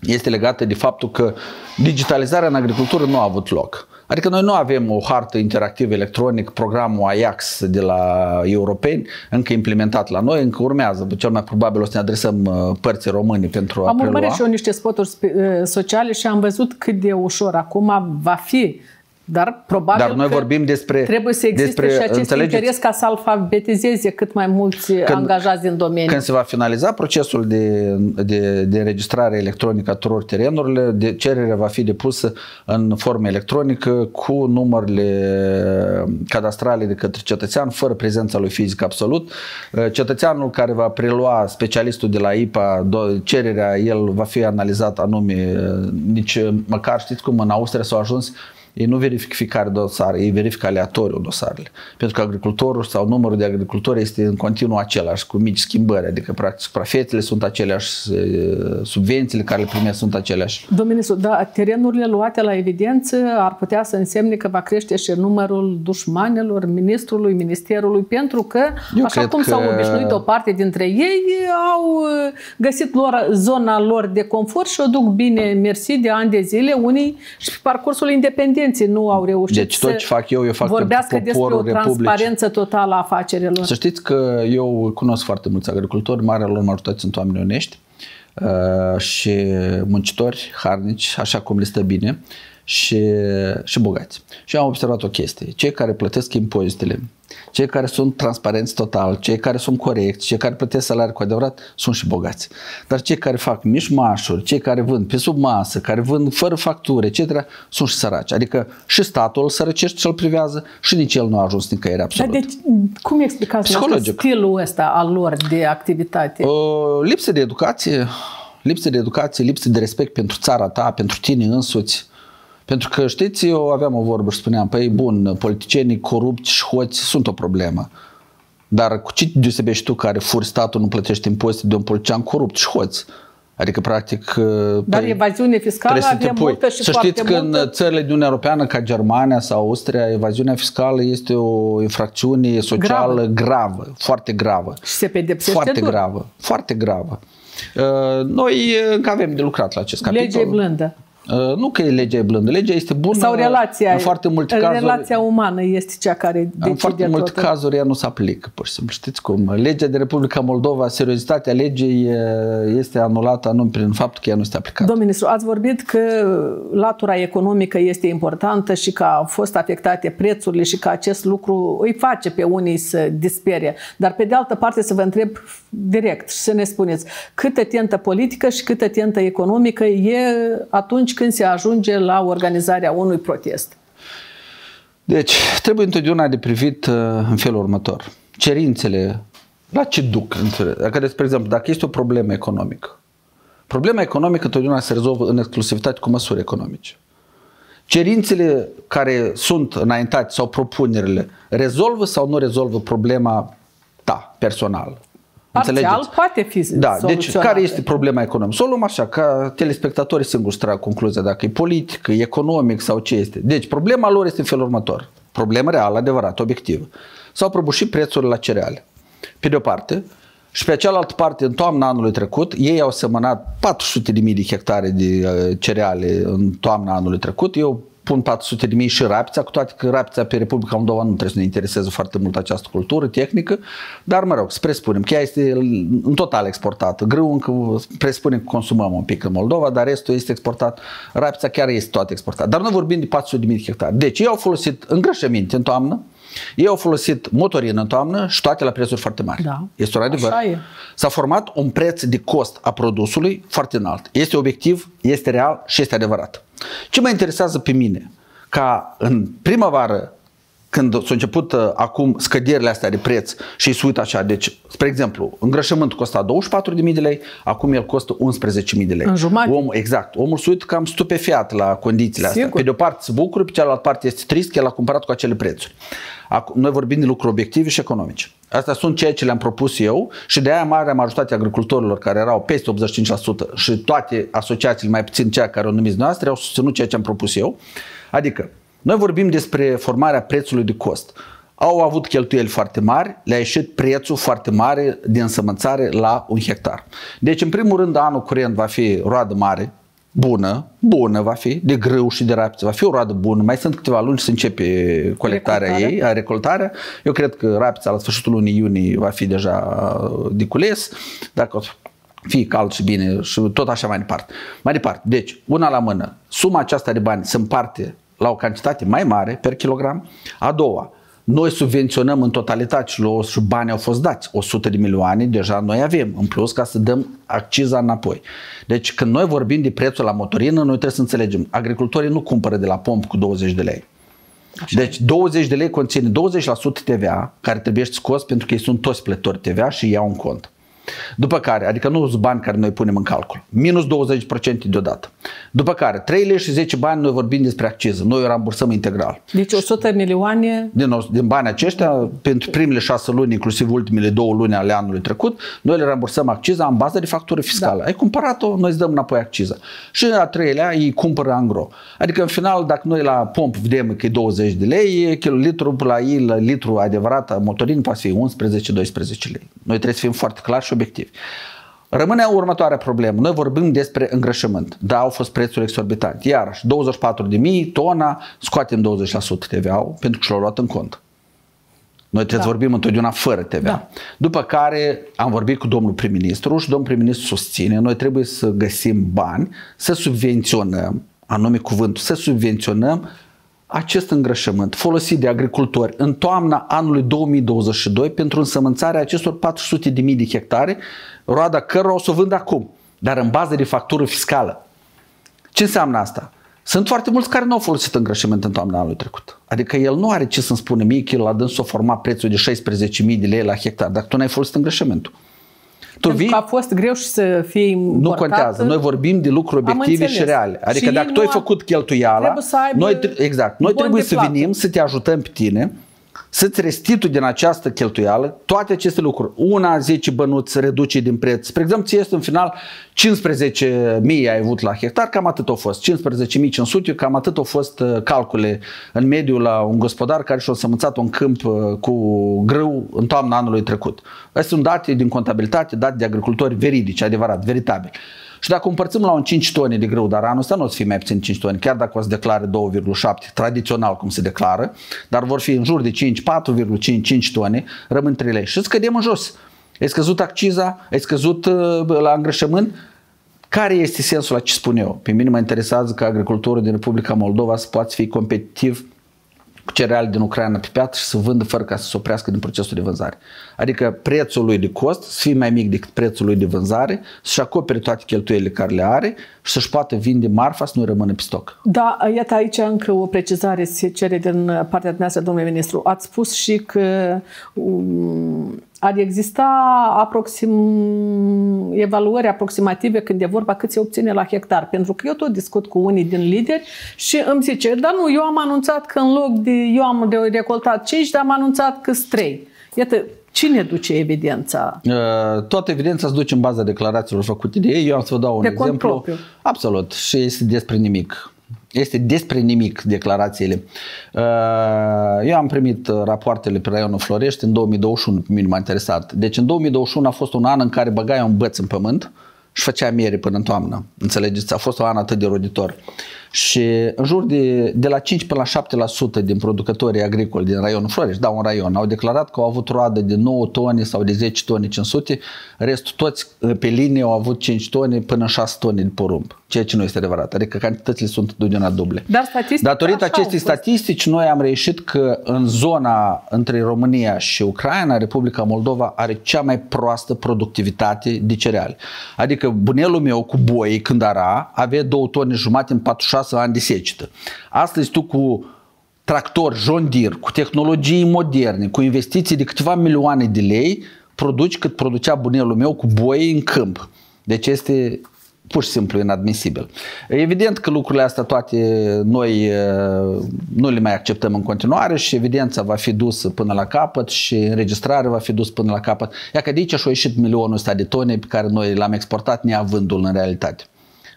S2: este legată de faptul că digitalizarea în agricultură nu a avut loc. Adică noi nu avem o hartă interactivă electronic, programul Ajax de la europeni, încă implementat la noi, încă urmează. Cel mai probabil o să ne adresăm uh, părții române pentru a
S1: Am urmărit
S2: prelua.
S1: și eu niște spoturi spe- uh, sociale și am văzut cât de ușor acum va fi dar probabil
S2: Dar noi
S1: că
S2: vorbim despre...
S1: trebuie să existe
S2: despre,
S1: și acest
S2: înțelegeți?
S1: interes ca să alfabetizeze cât mai mulți când, angajați din domeniu.
S2: Când se va finaliza procesul de, de, de înregistrare electronică a tuturor terenurilor, de cererea va fi depusă în formă electronică cu numărele cadastrale de către cetățean, fără prezența lui fizic absolut. Cetățeanul care va prelua specialistul de la IPA, do- cererea, el va fi analizat anume, nici măcar știți cum în Austria s-au ajuns ei nu verifică fiecare dosar, ei verifică aleatoriu dosarele. Pentru că agricultorul sau numărul de agricultori este în continuu același, cu mici schimbări, adică practic suprafețele sunt aceleași, subvențiile care le primesc sunt aceleași.
S1: Domnul ministru, da, terenurile luate la evidență ar putea să însemne că va crește și numărul dușmanilor ministrului, ministerului, pentru că, Eu așa cum că... s-au obișnuit o parte dintre ei, au uh, găsit lor zona lor de confort și o duc bine, mersi, de ani de zile, unii și pe parcursul independenței nu au reușit
S2: deci, tot ce fac eu, eu fac
S1: vorbească despre o transparență totală a afacerilor.
S2: Să știți că eu cunosc foarte mulți agricultori, marea lor majoritate sunt oameni onești uh, și muncitori, harnici, așa cum le stă bine și, și bogați. Și am observat o chestie. Cei care plătesc impozitele, cei care sunt transparenți total, cei care sunt corecți, cei care plătesc salarii cu adevărat, sunt și bogați. Dar cei care fac mișmașuri, cei care vând pe sub masă, care vând fără facturi, etc., sunt și săraci. Adică și statul îl sărăcește și îl privează și nici el nu a ajuns nicăieri absolut.
S1: Dar deci, cum explicați stilul ăsta al lor de activitate?
S2: O, lipsă de educație, lipsă de educație, lipsă de respect pentru țara ta, pentru tine însuți, pentru că, știți, eu aveam o vorbă și spuneam, păi bun, politicienii corupți și hoți sunt o problemă. Dar cu ce deosebești tu care furi statul, nu plătești impozite de un politician corupt și hoți? Adică, practic...
S1: Dar păi, evaziune fiscală avem multă și
S2: Să știți că multă. în țările din Uniunea Europeană, ca Germania sau Austria, evaziunea fiscală este o infracțiune socială gravă, gravă foarte gravă.
S1: Și se pedepsește
S2: Foarte dur. gravă, foarte gravă. Uh, noi încă avem de lucrat la acest capitol.
S1: Legea e blândă.
S2: Uh, nu că e legea e blândă, legea este bună.
S1: Sau relația,
S2: în foarte multe cazuri,
S1: relația umană este cea care decide
S2: În foarte multe
S1: totul.
S2: cazuri ea nu se aplică, pur și simplu. Știți cum? Legea de Republica Moldova, seriozitatea legii este anulată anume prin faptul că ea nu este aplicată.
S1: Domnul ministru, ați vorbit că latura economică este importantă și că au fost afectate prețurile și că acest lucru îi face pe unii să dispere. Dar pe de altă parte să vă întreb direct și să ne spuneți câtă tentă politică și câtă tentă economică e atunci când se ajunge la organizarea unui protest?
S2: Deci, trebuie întotdeauna de privit uh, în felul următor. Cerințele, la ce duc? Dacă, despre exemplu, dacă este o problemă economică, problema economică întotdeauna se rezolvă în exclusivitate cu măsuri economice. Cerințele care sunt înaintate sau propunerile rezolvă sau nu rezolvă problema ta personală?
S1: Parțial Înțelegeți? poate fi
S2: Da, deci care este problema economică? Să o luăm așa, ca telespectatorii singuri trag concluzia dacă e politic, e economic sau ce este. Deci problema lor este în felul următor. Problema reală, adevărat, obiectivă. S-au prăbușit prețurile la cereale. Pe de o parte, și pe cealaltă parte, în toamna anului trecut, ei au semănat 400.000 de hectare de uh, cereale în toamna anului trecut. Eu pun 400 de mii și rapița, cu toate că rapița pe Republica Moldova nu trebuie să ne intereseze foarte mult această cultură tehnică, dar mă rog, să presupunem că ea este în total exportată. Grâu încă presupunem că consumăm un pic în Moldova, dar restul este exportat. Rapița chiar este toată exportată. Dar nu vorbim de 400 de mii de hectare. Deci ei au folosit îngrășăminte în toamnă, ei au folosit motorină în toamnă și toate la prețuri foarte mari.
S1: Da.
S2: Este un adevăr.
S1: E.
S2: S-a format un preț de cost a produsului foarte înalt. Este obiectiv, este real și este adevărat. Ce mă interesează pe mine? Ca în primăvară, când s-au început uh, acum scăderile astea de preț și îi uit așa, deci, spre exemplu, îngrășământul costa 24.000 de lei, acum el costă 11.000 de lei.
S1: În jumătate.
S2: Om, exact. Omul se uită cam stupefiat la condițiile Sigur. astea. Pe de o parte se bucură, pe cealaltă parte este trist că el a cumpărat cu acele prețuri. Acum, noi vorbim de lucruri obiective și economice. Astea sunt ceea ce le-am propus eu și de aia marea majoritate agricultorilor care erau peste 85% și toate asociațiile, mai puțin cea care o numiți noastre, au susținut ceea ce am propus eu. Adică, noi vorbim despre formarea prețului de cost. Au avut cheltuieli foarte mari, le-a ieșit prețul foarte mare de însămânțare la un hectar. Deci, în primul rând, anul curent va fi roadă mare, bună, bună va fi, de grâu și de rapiță, va fi o roadă bună. Mai sunt câteva luni să începe colectarea Recoltare. ei, recoltarea. Eu cred că rapița la sfârșitul lunii iunie va fi deja de cules, dacă o fi cald și bine și tot așa mai departe. Mai departe, deci, una la mână, suma aceasta de bani se împarte la o cantitate mai mare per kilogram. A doua, noi subvenționăm în totalitate și, și banii au fost dați. 100 de milioane deja noi avem în plus ca să dăm acciza înapoi. Deci când noi vorbim de prețul la motorină, noi trebuie să înțelegem. Agricultorii nu cumpără de la pomp cu 20 de lei. Așa. Deci 20 de lei conține 20% TVA care trebuie scos pentru că ei sunt toți plători TVA și iau în cont. După care, adică nu sunt bani care noi punem în calcul, minus 20% deodată. După care, 3 lei și 10 bani noi vorbim despre acciză, noi o rambursăm integral.
S1: Deci 100 milioane...
S2: Din, din banii aceștia, pentru primele 6 luni, inclusiv ultimele 2 luni ale anului trecut, noi le rambursăm acciza în bază de factură fiscală. Da. Ai cumpărat-o, noi îți dăm înapoi acciza. Și a treilea, ei cumpără angro. Adică în final, dacă noi la pomp vedem că e 20 de lei, kilolitru la ei, la litru adevărat, motorin poate fi 11-12 lei. Noi trebuie să fim foarte clari și obiectivi. Rămâne următoarea problemă. Noi vorbim despre îngrășământ. Da, au fost prețuri exorbitante. Iarăși, 24 de mii, tona, scoatem 20% TVA pentru că și l-au luat în cont. Noi trebuie da. să vorbim întotdeauna fără TVA. Da. După care am vorbit cu domnul prim-ministru și domnul prim-ministru susține, noi trebuie să găsim bani, să subvenționăm, anume cuvântul, să subvenționăm acest îngrășământ folosit de agricultori în toamna anului 2022 pentru însămânțarea acestor 400 de mii de hectare, roada cărora o să o vând acum, dar în bază de factură fiscală. Ce înseamnă asta? Sunt foarte mulți care nu au folosit îngrășământ în toamna anului trecut. Adică el nu are ce să-mi spune mie că el a dâns să forma prețul de 16.000 de lei la hectar, dacă tu n-ai folosit îngrășământul.
S1: Tu vii, că a fost greu și să fie importat.
S2: Nu contează. Noi vorbim de lucruri obiective și reale. Adică și dacă tu ai făcut cheltuiala, noi, exact, noi trebuie să venim să te ajutăm pe tine să-ți restitui din această cheltuială toate aceste lucruri. Una, 10 bănuți reduce din preț. Spre exemplu, ți este în final 15.000 ai avut la hectar, cam atât au fost. 15.500, cam atât au fost uh, calcule în mediul la un gospodar care și-a sămânțat un câmp uh, cu grâu în toamna anului trecut. Astea sunt date din contabilitate, date de agricultori veridici, adevărat, veritabili. Și dacă împărțim la un 5 tone de grâu, dar anul ăsta nu o să fie mai puțin 5 tone, chiar dacă o să declare 2,7, tradițional cum se declară, dar vor fi în jur de 5, 4,5, 5 tone, rămân 3 lei. Și scădem în jos. Ai scăzut acciza, ai scăzut uh, la îngrășământ, care este sensul la ce spun eu? Pe mine mă interesează ca agricultorul din Republica Moldova să poată fi competitiv cu cereale din Ucraina pe piață și să vândă fără ca să se oprească din procesul de vânzare. Adică prețul lui de cost să fie mai mic decât prețul lui de vânzare, să-și acopere toate cheltuielile care le are și să-și poată vinde marfa să nu rămână pe stoc.
S1: Da, iată aici încă o precizare se cere din partea dumneavoastră, domnule ministru. Ați spus și că um, ar exista aproxim, evaluări aproximative când e vorba cât se obține la hectar. Pentru că eu tot discut cu unii din lideri și îmi zice, dar nu, eu am anunțat că în loc de, eu am de recoltat 5, dar am anunțat că 3. Iată, Cine duce evidența?
S2: Uh, toată evidența se duce în baza declarațiilor făcute de ei. Eu am să vă dau un de exemplu. Propriu. Absolut. Și este despre nimic. Este despre nimic declarațiile. Uh, eu am primit rapoartele pe raionul Florești în 2021, pe mine m-a interesat. Deci în 2021 a fost un an în care băgai un băț în pământ și făcea miere până în toamnă. Înțelegeți? A fost un an atât de roditor. Și în jur de, de la 5 până la 7% din producătorii agricoli din raionul Florești, da, un raion, au declarat că au avut roadă de 9 tone sau de 10 tone 500, restul toți pe linie au avut 5 tone până 6 tone de porumb, ceea ce nu este adevărat. Adică cantitățile sunt totdeauna duble.
S1: Dar statistic,
S2: Datorită acestei statistici, noi am reușit că în zona între România și Ucraina, Republica Moldova are cea mai proastă productivitate de cereale. Adică bunelul meu cu boi când ara avea 2 tone jumate în 46 6 ani de secetă. Astăzi tu cu tractor John Deere, cu tehnologii moderne, cu investiții de câteva milioane de lei, produci cât producea bunelul meu cu boi în câmp. Deci este pur și simplu inadmisibil. Evident că lucrurile astea toate noi nu le mai acceptăm în continuare și evidența va fi dusă până la capăt și înregistrarea va fi dusă până la capăt. Ia că de aici și-a ieșit milionul ăsta de tone pe care noi l-am exportat neavându-l în realitate.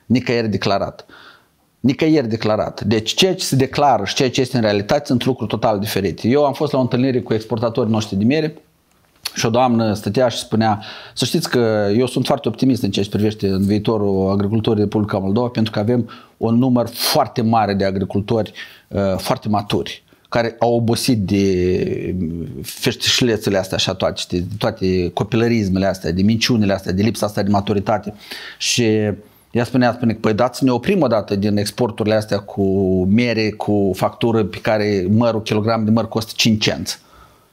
S2: Nicăieri declarat nicăieri declarat. Deci ceea ce se declară și ceea ce este în realitate sunt lucruri total diferite. Eu am fost la o întâlnire cu exportatorii noștri de miere și o doamnă stătea și spunea, să știți că eu sunt foarte optimist în ceea ce privește în viitorul agricultorii Republica Moldova, pentru că avem un număr foarte mare de agricultori uh, foarte maturi care au obosit de feștișlețele astea așa toate, de toate copilărismele astea, de minciunile astea, de lipsa asta de maturitate și ea spunea, spune că păi dați ne oprim o dată din exporturile astea cu mere, cu factură pe care mărul, kilogram de măr costă 5 cenți.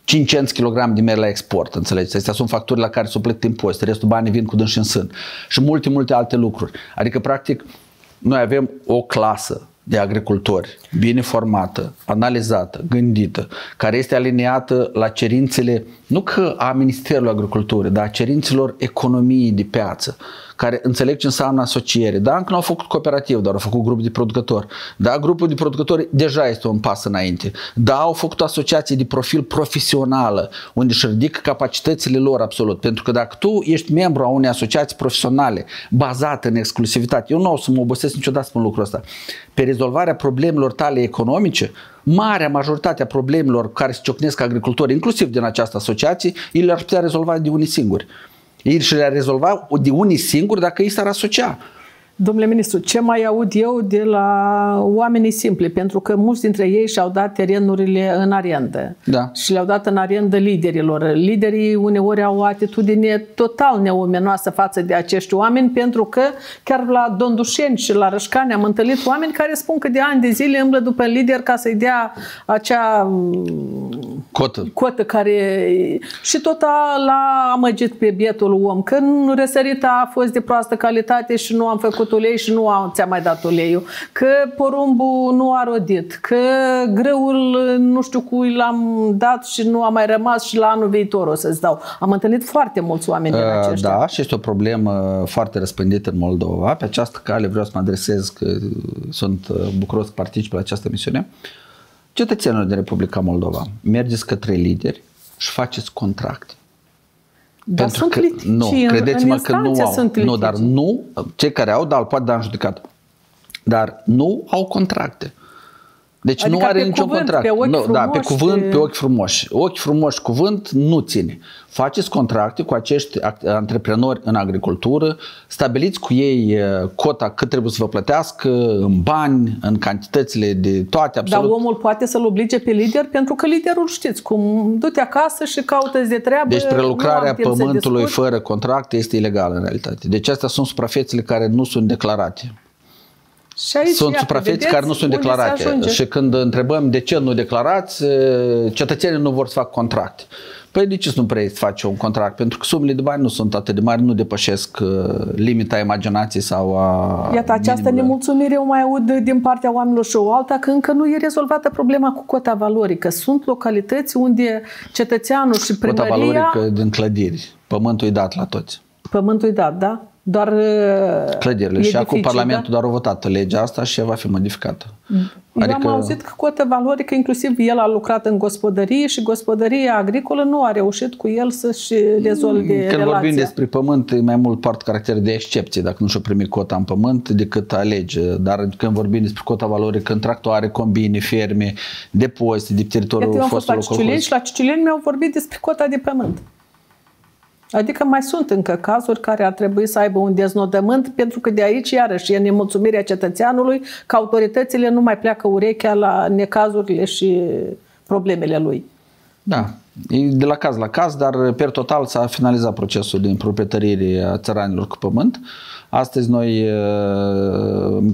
S2: 5 cenți kilogram de mere la export, înțelegeți? Astea sunt facturi la care s-o plătit impozit, restul banii vin cu dânsi în sân. Și multe, multe alte lucruri. Adică, practic, noi avem o clasă de agricultori, bine formată, analizată, gândită, care este aliniată la cerințele, nu că a Ministerului Agriculturii, dar a cerințelor economiei de piață, care înțeleg ce înseamnă asociere. Da, încă nu au făcut cooperativ, dar au făcut grup de producători. Da, grupul de producători deja este un pas înainte. Da, au făcut asociații de profil profesională, unde își ridică capacitățile lor absolut. Pentru că dacă tu ești membru a unei asociații profesionale bazată în exclusivitate, eu nu o să mă obosesc niciodată spun lucrul ăsta, pe rezolvarea problemelor tale economice, marea majoritate a problemelor care se ciocnesc agricultorii, inclusiv din această asociație, ele ar putea rezolva de unii singuri. Ei și le-ar rezolva de unii singuri dacă ei s-ar asocia.
S1: Domnule ministru, ce mai aud eu de la oamenii simpli? Pentru că mulți dintre ei și-au dat terenurile în arendă.
S2: Da.
S1: Și le-au dat în arendă liderilor. Liderii uneori au o atitudine total neomenoasă față de acești oameni, pentru că chiar la Dondușeni și la Rășcani am întâlnit oameni care spun că de ani de zile îmblă după lider ca să-i dea acea
S2: cotă,
S1: cotă care... Și tot l-a amăgit pe bietul om, că răsărita a fost de proastă calitate și nu am făcut făcut ulei și nu am, ți-a mai dat uleiul, că porumbul nu a rodit, că grâul nu știu cui l-am dat și nu a mai rămas și la anul viitor o să-ți dau. Am întâlnit foarte mulți oameni din uh, aceștia.
S2: Da, și este o problemă foarte răspândită în Moldova. Pe această cale vreau să mă adresez că sunt uh, bucuros că particip la această misiune. Cetățenilor din Republica Moldova, mergeți către lideri și faceți contracte
S1: dar Pentru sunt că, litigii, nu,
S2: credeți-mă că nu au. Sunt nu, dar nu, cei care au, dar îl poate da în judecat. Dar nu au contracte. Deci adică nu are niciun cuvânt, contract. Pe ochi nu, da, pe cuvânt, pe ochi frumoși. Ochi frumoși, cuvânt nu ține. Faceți contracte cu acești antreprenori în agricultură, stabiliți cu ei cota cât trebuie să vă plătească în bani, în cantitățile de toate, absolut.
S1: Dar omul poate să-l oblige pe lider pentru că liderul știți cum, du-te acasă și caută de treabă.
S2: Deci prelucrarea pământului fără contract este ilegală în realitate. Deci astea sunt suprafețele care nu sunt declarate. Și aici, sunt suprafețe care nu sunt declarate. Și când întrebăm de ce nu declarați, cetățenii nu vor să facă contract. Păi de ce nu vrei să faci un contract? Pentru că sumele de bani nu sunt atât de mari, nu depășesc limita imaginației sau a...
S1: Iată, această minimului. nemulțumire o mai aud din partea oamenilor și o alta, că încă nu e rezolvată problema cu cota valorică. Sunt localități unde cetățeanul și primăria...
S2: Cota valorică din clădiri. Pământul e dat la toți.
S1: Pământul e dat, da? Doar uh,
S2: Clădirile. Și acum Parlamentul da? doar a votat legea asta și va fi modificată.
S1: Eu adică... am auzit că cotă valorică, inclusiv el a lucrat în gospodărie și gospodăria agricolă nu a reușit cu el să-și rezolve Când relația.
S2: vorbim despre pământ, e mai mult part caracter de excepție, dacă nu și-o primi cota în pământ, decât alege. Dar când vorbim despre cota valorică în tractoare, combine, ferme, depozite, de teritoriul fostului
S1: Eu am fost la Cicileni și la Cicileni mi-au vorbit despre cota de pământ. Adică mai sunt încă cazuri care ar trebui să aibă un deznodământ, pentru că de aici, iarăși, e nemulțumirea cetățeanului că autoritățile nu mai pleacă urechea la necazurile și problemele lui.
S2: Da, e de la caz la caz, dar per total s-a finalizat procesul de împroprietărire a țăranilor cu pământ. Astăzi noi,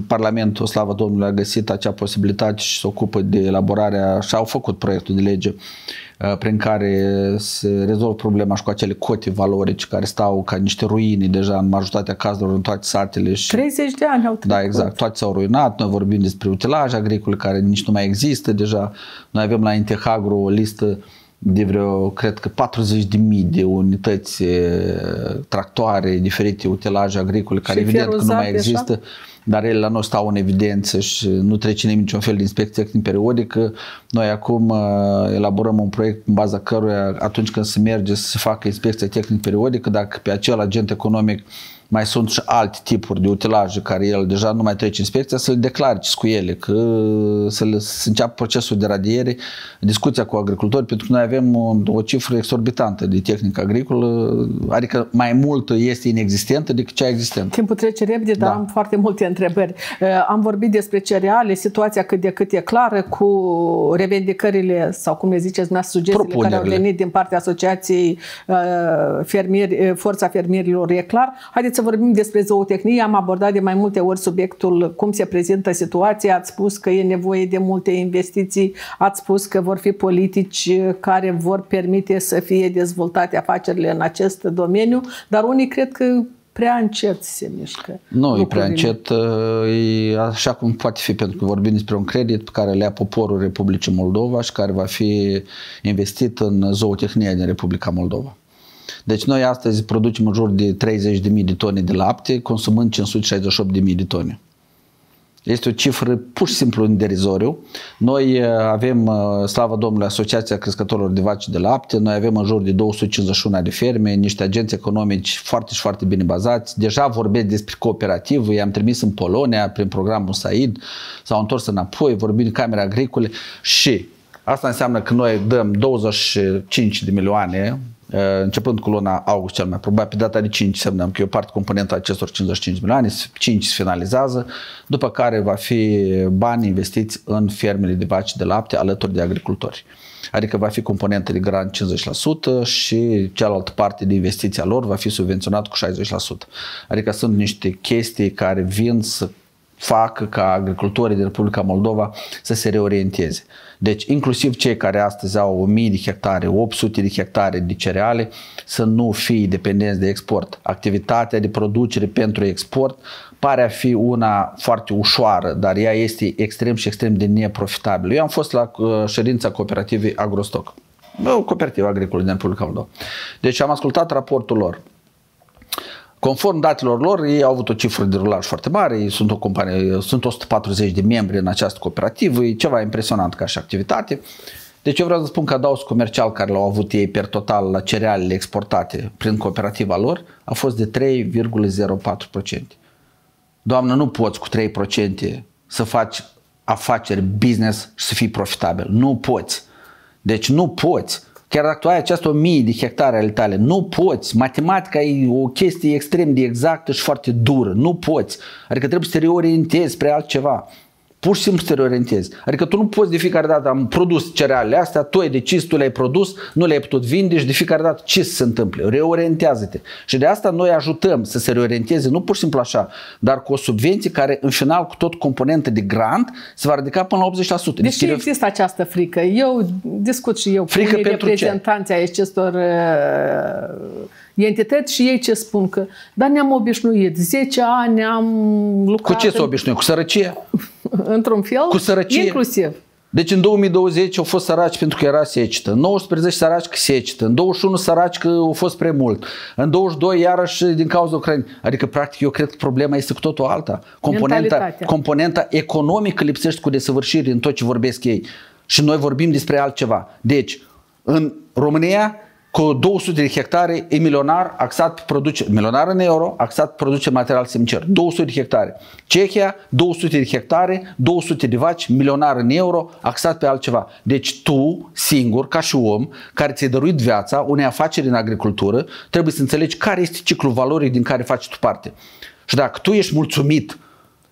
S2: Parlamentul, slavă Domnului, a găsit acea posibilitate și se ocupă de elaborarea și au făcut proiectul de lege Uh, prin care se rezolvă problema și cu acele cote valorice care stau ca niște ruine deja în majoritatea cazurilor în toate satele. Și,
S1: 30 de ani au trecut.
S2: Da, exact. Toate s-au ruinat. Noi vorbim despre utilaje agricole care nici nu mai există deja. Noi avem la Intehagro o listă de vreo, cred că 40 de mii de unități, tractoare, diferite utilaje agricole, care și evident că nu mai există. Așa? Dar ele la noi stau în evidență și nu trece nimeni niciun fel de inspecție tehnică periodică. Noi acum uh, elaborăm un proiect în baza căruia atunci când se merge să se facă inspecția tehnică periodică, dacă pe acel agent economic mai sunt și alte tipuri de utilaje care el deja nu mai trece inspecția, să-l declare cu ele, că să, le, să înceapă procesul de radiere, discuția cu agricultori, pentru că noi avem o, o cifră exorbitantă de tehnică agricolă, adică mai mult este inexistentă decât cea existentă.
S1: Timpul trece repede, dar da. am foarte multe întrebări. Uh, am vorbit despre cereale, situația cât de cât e clară cu revendicările sau cum le ziceți, sugestiile care au venit din partea Asociației uh, fermieri, uh, Forța Fermierilor, e clar. Haideți să vorbim despre zootehnie, am abordat de mai multe ori subiectul cum se prezintă situația, ați spus că e nevoie de multe investiții, ați spus că vor fi politici care vor permite să fie dezvoltate afacerile în acest domeniu, dar unii cred că prea încet se mișcă.
S2: Nu, e prea încet, e așa cum poate fi, pentru că vorbim despre un credit pe care le ia poporul Republicii Moldova și care va fi investit în zootehnia din Republica Moldova. Deci noi astăzi producem în jur de 30.000 de tone de lapte, consumând 568.000 de tone. Este o cifră pur și simplu în derizoriu. Noi uh, avem, uh, slavă Domnului, Asociația Crescătorilor de Vaci de Lapte, noi avem în jur de 251 de ferme, niște agenți economici foarte și foarte bine bazați. Deja vorbesc despre cooperativă, i-am trimis în Polonia prin programul SAID, s-au întors înapoi, vorbim de camere agricole și asta înseamnă că noi dăm 25 de milioane Uh, începând cu luna august cel mai probabil, pe data de 5 semnăm că e o parte componentă a acestor 55 milioane, 5 se finalizează, după care va fi bani investiți în fermele de vaci de lapte alături de agricultori. Adică va fi componentă de grant 50% și cealaltă parte de investiția lor va fi subvenționat cu 60%. Adică sunt niște chestii care vin să facă ca agricultorii din Republica Moldova să se reorienteze. Deci, inclusiv cei care astăzi au 1000 de hectare, 800 de hectare de cereale, să nu fie dependenți de export. Activitatea de producere pentru export pare a fi una foarte ușoară, dar ea este extrem și extrem de neprofitabilă. Eu am fost la uh, ședința cooperativei Agrostoc, o cooperativă agricolă din Republica Moldova. Deci am ascultat raportul lor. Conform datelor lor, ei au avut o cifră de rulaj foarte mare, ei sunt o companie, sunt 140 de membri în această cooperativă, e ceva impresionant ca și activitate. Deci eu vreau să spun că adaus comercial care l-au avut ei per total la cerealele exportate prin cooperativa lor a fost de 3,04%. Doamnă, nu poți cu 3% să faci afaceri, business și să fii profitabil. Nu poți. Deci nu poți. Chiar dacă tu ai această o mii de hectare ale tale, nu poți. Matematica e o chestie extrem de exactă și foarte dură. Nu poți. Adică trebuie să te reorientezi spre altceva pur și simplu să te reorientezi. Adică tu nu poți de fiecare dată, am produs cerealele astea, tu ai decis, tu le-ai produs, nu le-ai putut vinde și de fiecare dată ce se întâmplă? Reorientează-te. Și de asta noi ajutăm să se reorienteze, nu pur și simplu așa, dar cu o subvenție care în final cu tot componentă de grant se va ridica până la 80%.
S1: Deci, deci există această frică. Eu discut și eu frică cu reprezentanții ai acestor uh, entități și ei ce spun că, dar ne-am obișnuit, 10 ani am lucrat...
S2: Cu ce s-a obișnuit? Cu sărăcie?
S1: Într-un fel?
S2: Cu sărăcie?
S1: Inclusiv.
S2: Deci în 2020 au fost săraci pentru că era secetă, în 19 săraci că secetă, în 21 săraci că au fost prea mult, în 22 iarăși din cauza Ucrainei. Adică practic eu cred că problema este cu totul alta. Componenta, componenta economică lipsește cu desăvârșire în tot ce vorbesc ei. Și noi vorbim despre altceva. Deci, în România cu 200 de hectare, e milionar axat pe produce, milionar în euro, axat pe produce material simcer. 200 de hectare. Cehia, 200 de hectare, 200 de vaci, milionar în euro, axat pe altceva. Deci tu, singur, ca și om, care ți-ai dăruit viața unei afaceri în agricultură, trebuie să înțelegi care este ciclul valorii din care faci tu parte. Și dacă tu ești mulțumit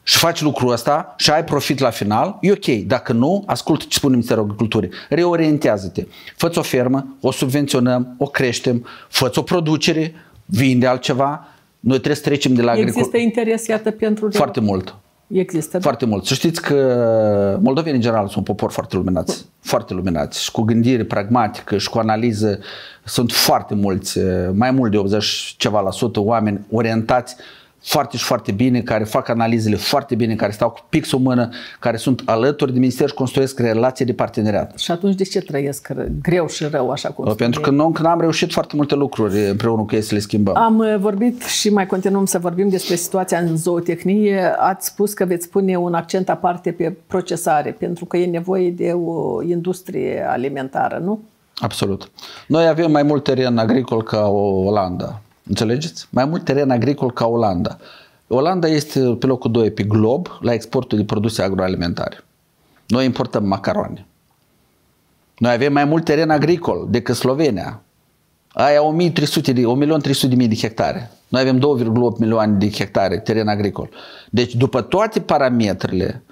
S2: și faci lucrul ăsta și ai profit la final, e ok. Dacă nu, ascultă ce spune Ministerul Agriculturii. Reorientează-te. Fă o fermă, o subvenționăm, o creștem, fă o producere, vinde altceva. Noi trebuie să trecem de la agricultură.
S1: Există interes, iată, pentru...
S2: Foarte mult.
S1: Există. Da?
S2: Foarte mult. Să știți că moldovenii în general sunt un popor foarte luminați. Foarte luminați. Și cu gândire pragmatică și cu analiză sunt foarte mulți, mai mult de 80 ceva la sută oameni orientați foarte și foarte bine, care fac analizele foarte bine, care stau cu pixul în mână, care sunt alături de minister și construiesc relații de parteneriat.
S1: Și atunci de ce trăiesc greu și rău așa cum
S2: Pentru că nu, că am reușit foarte multe lucruri împreună cu ei să le schimbăm.
S1: Am uh, vorbit și mai continuăm să vorbim despre situația în zootehnie. Ați spus că veți pune un accent aparte pe procesare, pentru că e nevoie de o industrie alimentară, nu?
S2: Absolut. Noi avem mai mult teren agricol ca o Olanda Înțelegeți? Mai mult teren agricol ca Olanda. Olanda este pe locul 2 pe glob la exportul de produse agroalimentare. Noi importăm macaroni. Noi avem mai mult teren agricol decât Slovenia. Aia 1300 de, 1.300.000 de hectare. Noi avem 2,8 milioane de hectare teren agricol. Deci după toate parametrele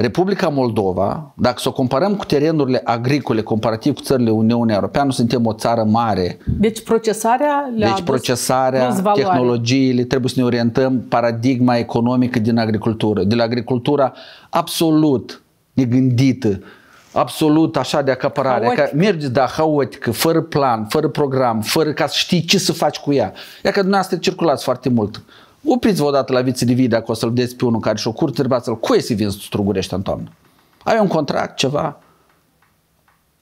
S2: Republica Moldova, dacă să o comparăm cu terenurile agricole comparativ cu țările Uniunii Europeană, suntem o țară mare.
S1: Deci procesarea le
S2: Deci procesarea, tehnologiile, trebuie să ne orientăm paradigma economică din agricultură. De la agricultura absolut negândită, absolut așa de acapărare,
S1: Haotică.
S2: că mergeți, da, haotică, fără plan, fără program, fără ca să știi ce să faci cu ea. Ia că dumneavoastră circulați foarte mult. Opriți-vă odată la viță de vie dacă o să-l vedeți pe unul care și-o curte, trebuia să-l cui să vinzi strugurești în toamnă? Ai un contract, ceva?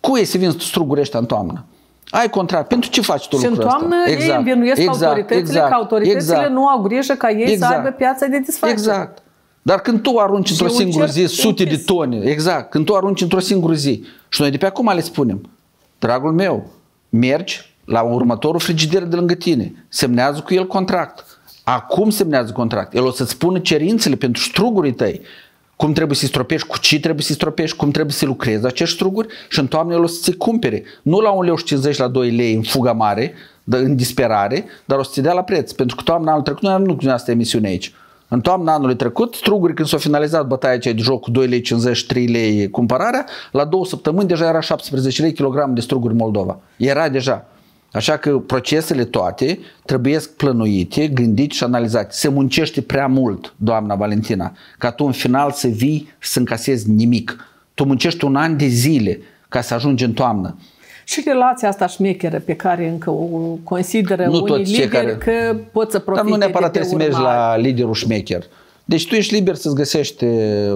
S2: Cui să vinzi strugurești în toamnă? Ai contract. Pentru ce faci tu
S1: Și în
S2: lucrul ăsta?
S1: toamnă ei învinuiesc autoritățile că autoritățile nu au grijă ca ei să aibă piața de desfacere.
S2: Exact. Dar când tu arunci într-o
S1: un
S2: singură zi
S1: cerc
S2: sute de
S1: închis.
S2: tone, exact, când tu arunci într-o singură zi și noi de pe acum le spunem, dragul meu, mergi la următorul frigider de lângă tine, semnează cu el contract. Acum semnează contract. El o să-ți spună cerințele pentru strugurii tăi, cum trebuie să-i stropești, cu ce trebuie să-i stropești, cum trebuie să lucrezi acești struguri și în toamnă el o să ți cumpere. Nu la 1,50 lei la 2 lei în fuga mare, dar în disperare, dar o să ți dea la preț. Pentru că toamna anul trecut, noi nu asta emisiune aici. În toamna anului trecut, struguri, când s-a finalizat bătaia aceea de joc cu 2 lei 50, 3 lei cumpărarea, la două săptămâni deja era 17 lei kilogram de struguri Moldova. Era deja. Așa că procesele toate trebuie plănuite, gândite și analizate. Se muncește prea mult, doamna Valentina, ca tu în final să vii și să încasezi nimic. Tu muncești un an de zile ca să ajungi în toamnă.
S1: Și relația asta șmecheră pe care încă o consideră
S2: Nu
S1: unii
S2: toți cei
S1: lideri
S2: care-
S1: că pot să profite
S2: Dar nu neapărat
S1: de pe
S2: trebuie să mergi
S1: urma-
S2: la liderul șmecher. Deci tu ești liber să-ți găsești uh,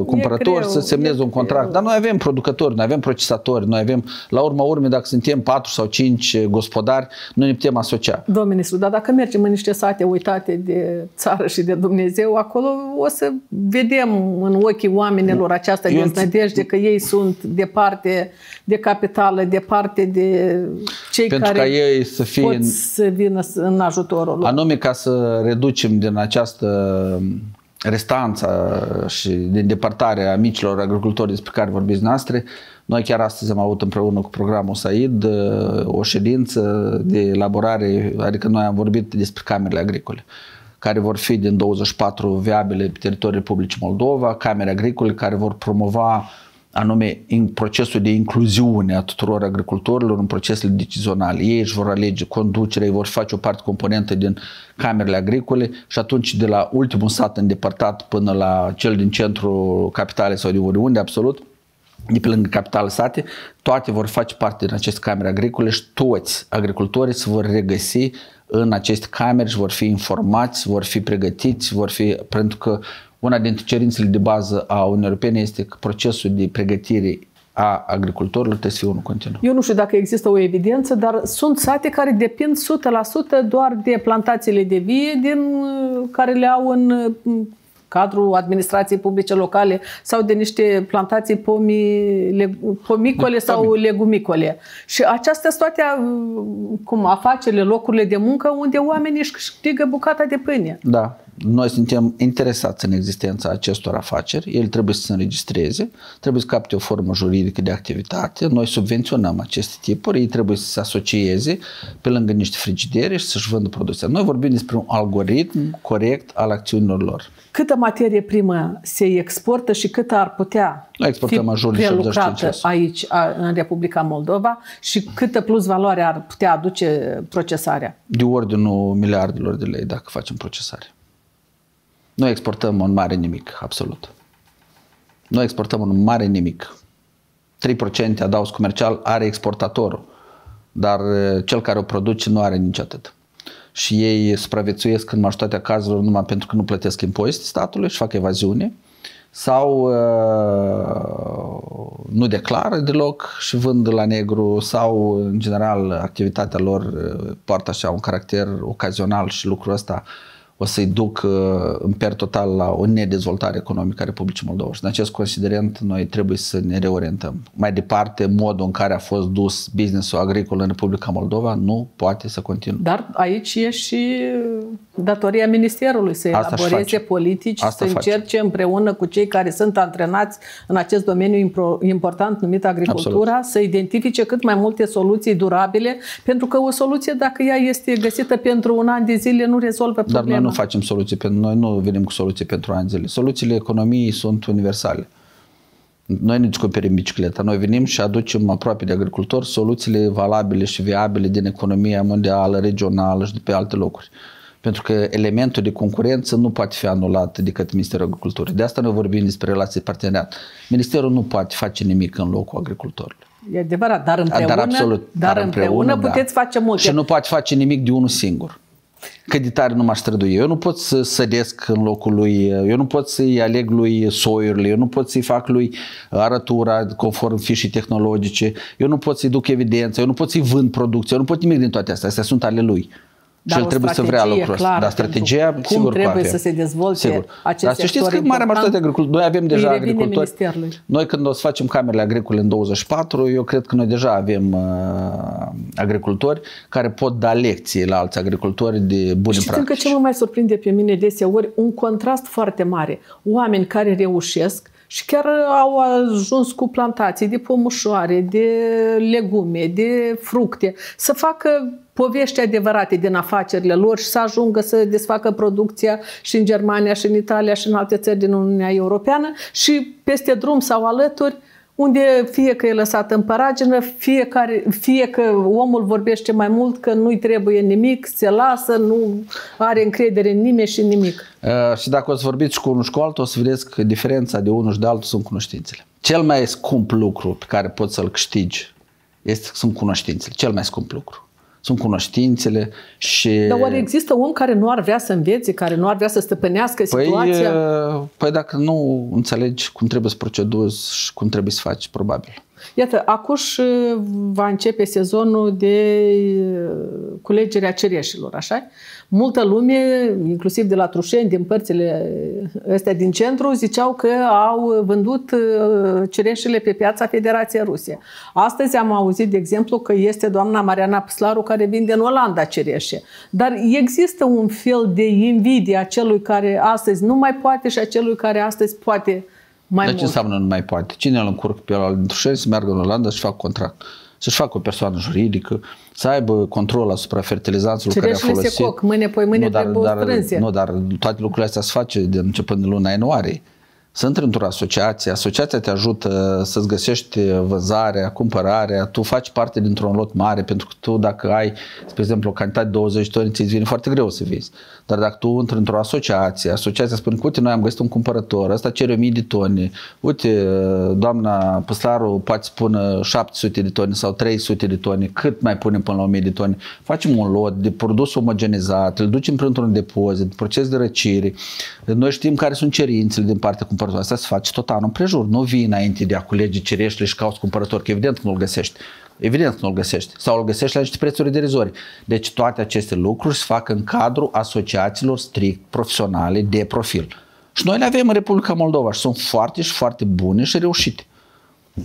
S2: cumpărători,
S1: greu,
S2: să semnezi
S1: e
S2: un contract.
S1: greu.
S2: Dar noi avem producători, noi avem procesatori, noi avem, la urma urmei, dacă suntem 4 sau 5 gospodari, noi ne putem asocia.
S1: Domnul ministru, dar dacă mergem în niște sate uitate de țară și de Dumnezeu, acolo o să vedem în ochii oamenilor această
S2: Eu
S1: deznădejde că ei sunt departe de capitală, departe de cei
S2: Pentru
S1: care
S2: ca ei să fie
S1: pot
S2: în-
S1: să vină să- în ajutorul lor.
S2: Anume ca să reducem din această restanță și din depărtarea micilor agricultori despre care vorbiți noastre, noi chiar astăzi am avut împreună cu programul SAID uh, o ședință de elaborare, adică noi am vorbit despre camerele agricole care vor fi din 24 viabile pe teritoriul Republicii Moldova, camere agricole care vor promova anume în procesul de incluziune a tuturor agricultorilor în procesele decizionale. Ei își vor alege conducerea, ei vor face o parte componentă din camerele agricole și atunci de la ultimul sat îndepărtat până la cel din centrul capitalei sau de oriunde, absolut, de pe lângă capital sate, toate vor face parte din aceste camere agricole și toți agricultorii se vor regăsi în aceste camere și vor fi informați, vor fi pregătiți, vor fi, pentru că una dintre cerințele de bază a Uniunii Europene este că procesul de pregătire a agricultorilor trebuie să fie unul continuu.
S1: Eu nu știu dacă există o evidență, dar sunt sate care depind 100% doar de plantațiile de vie din, uh, care le au în uh, cadrul administrației publice locale sau de niște plantații pomii, leg, pomicole
S2: De
S1: sau legumicole. Și acestea sunt toate uh, cum afacerile, locurile de muncă unde oamenii își câștigă bucata de pâine.
S2: Da, noi suntem interesați în existența acestor afaceri, ele trebuie să se înregistreze, trebuie să capte o formă juridică de activitate, noi subvenționăm aceste tipuri, ei trebuie să se asocieze pe lângă niște frigidere și să-și vândă produse. Noi vorbim despre un algoritm corect al acțiunilor lor.
S1: Câtă materie primă se exportă și cât ar putea
S2: Noi exportăm în jur de
S1: prelucrată
S2: 75%.
S1: aici, a- în Republica Moldova și câtă plus valoare ar putea aduce procesarea?
S2: De ordinul miliardelor de lei dacă facem procesare. Noi exportăm un mare nimic, absolut. Noi exportăm un mare nimic. 3% adaos comercial are exportatorul, dar uh, cel care o produce nu are nici atât. Și ei supraviețuiesc în majoritatea cazurilor numai pentru că nu plătesc impozite statului și fac evaziune sau uh, nu declară deloc și vând la negru sau în general activitatea lor uh, poartă așa un caracter ocazional și lucrul ăsta o să-i duc uh, în per total la o nedezvoltare economică a Republicii Moldova. Și în acest considerent noi trebuie să ne reorientăm. Mai departe, modul în care a fost dus businessul agricol în Republica Moldova nu poate să continue.
S1: Dar aici e și datoria Ministerului să
S2: Asta își
S1: elaboreze
S2: face.
S1: politici,
S2: Asta
S1: să
S2: face.
S1: încerce împreună cu cei care sunt antrenați în acest domeniu impro- important numit agricultura,
S2: Absolut.
S1: să identifice cât mai multe soluții durabile, pentru că o soluție, dacă ea este găsită pentru un an de zile, nu rezolvă
S2: Dar
S1: problema.
S2: Noi nu facem soluții pentru noi, nu venim cu soluții pentru ani zile. Soluțiile economiei sunt universale. Noi ne descoperim bicicleta, noi venim și aducem aproape de agricultori soluțiile valabile și viabile din economia mondială, regională și de pe alte locuri. Pentru că elementul de concurență nu poate fi anulat de către Ministerul Agriculturii. De asta noi vorbim despre relații de parteneriat. Ministerul nu poate face nimic în locul agricultorului.
S1: E adevărat, dar împreună,
S2: dar absolut,
S1: dar
S2: dar
S1: împreună,
S2: împreună
S1: puteți
S2: da.
S1: face multe.
S2: Și nu poate face nimic de unul singur. Cât de tare nu m-aș strădui. Eu nu pot să sădesc în locul lui, eu nu pot să-i aleg lui soiurile, eu nu pot să-i fac lui arătura conform fișii tehnologice, eu nu pot să-i duc evidență, eu nu pot să-i vând producția, eu nu pot nimic din toate astea. Astea sunt ale lui.
S1: Dar
S2: și el
S1: o
S2: trebuie să vrea
S1: strategie
S2: lucrul ăsta.
S1: clară
S2: Dar strategia,
S1: pentru
S2: sigur
S1: cum
S2: că
S1: trebuie
S2: avem.
S1: să se dezvolte
S2: sigur.
S1: acest
S2: Dar să știți
S1: sector
S2: că marea
S1: important,
S2: majoritate agricultori, noi avem deja
S1: îi revine
S2: agricultori.
S1: ministerului.
S2: Noi când o să facem camerele agricole în 24, eu cred că noi deja avem uh, agricultori care pot da lecții la alți agricultori de bune
S1: Știți încă
S2: practici.
S1: ce mă mai surprinde pe mine deseori? Un contrast foarte mare. Oameni care reușesc și chiar au ajuns cu plantații de pomușoare, de legume, de fructe, să facă povești adevărate din afacerile lor și să ajungă să desfacă producția și în Germania, și în Italia, și în alte țări din Uniunea Europeană. Și peste drum sau alături unde fie că e lăsat în paragină, fie, care, fie că omul vorbește mai mult că nu-i trebuie nimic, se lasă, nu are încredere în nimeni și în nimic.
S2: Uh, și dacă o să vorbiți și cu unul și cu altul, o să vedeți că diferența de unul și de altul sunt cunoștințele. Cel mai scump lucru pe care poți să-l câștigi este, sunt cunoștințele. Cel mai scump lucru. Sunt cunoștințele și...
S1: Dar oare există om care nu ar vrea să învețe, care nu ar vrea să stăpânească
S2: Păi,
S1: situația?
S2: uh, păi dacă nu înțelegi cum trebuie să procedezi și cum trebuie să faci, probabil.
S1: Iată, acuș va începe sezonul de culegerea cereșilor, așa? Multă lume, inclusiv de la Trușeni, din părțile astea din centru, ziceau că au vândut cereșile pe piața Federației Rusie. Astăzi am auzit, de exemplu, că este doamna Mariana Păslaru care vinde în Olanda cereșe. Dar există un fel de invidie a celui care astăzi nu mai poate și a celui care astăzi poate mai
S2: Dar
S1: mult.
S2: ce înseamnă nu mai poate? Cine îl încurcă pe ăla din Trușeni să meargă în Olanda și facă contract? Să-și facă o persoană juridică, să aibă control asupra fertilizanților care a
S1: Cereșele
S2: folosit.
S1: se coc, mâine, poi mâine
S2: nu, dar,
S1: trebuie o
S2: dar,
S1: strânse.
S2: nu, dar toate lucrurile astea se face de începând de luna ianuarie. Să intri într-o asociație, asociația te ajută să-ți găsești vânzarea, cumpărarea, tu faci parte dintr-un lot mare, pentru că tu dacă ai, spre exemplu, o cantitate de 20 toni, ți vine foarte greu să vezi. Dar dacă tu intri într-o asociație, asociația spune că, uite, noi am găsit un cumpărător, ăsta cere 1000 de tone, uite, doamna Păslaru poate spune 700 de tone sau 300 de tone, cât mai punem până la 1000 de tone, facem un lot de produs omogenizat, îl ducem printr-un depozit, proces de răcire, noi știm care sunt cerințele din partea cumpărătorului, asta se face tot anul împrejur, nu vii înainte de a culege cereștile și cauți cumpărător, că evident că nu-l găsești. Evident că nu-l găsești. Sau îl găsești la niște prețuri derizori. Deci toate aceste lucruri se fac în cadrul asociațiilor strict profesionale de profil. Și noi le avem în Republica Moldova și sunt foarte și foarte bune și reușite.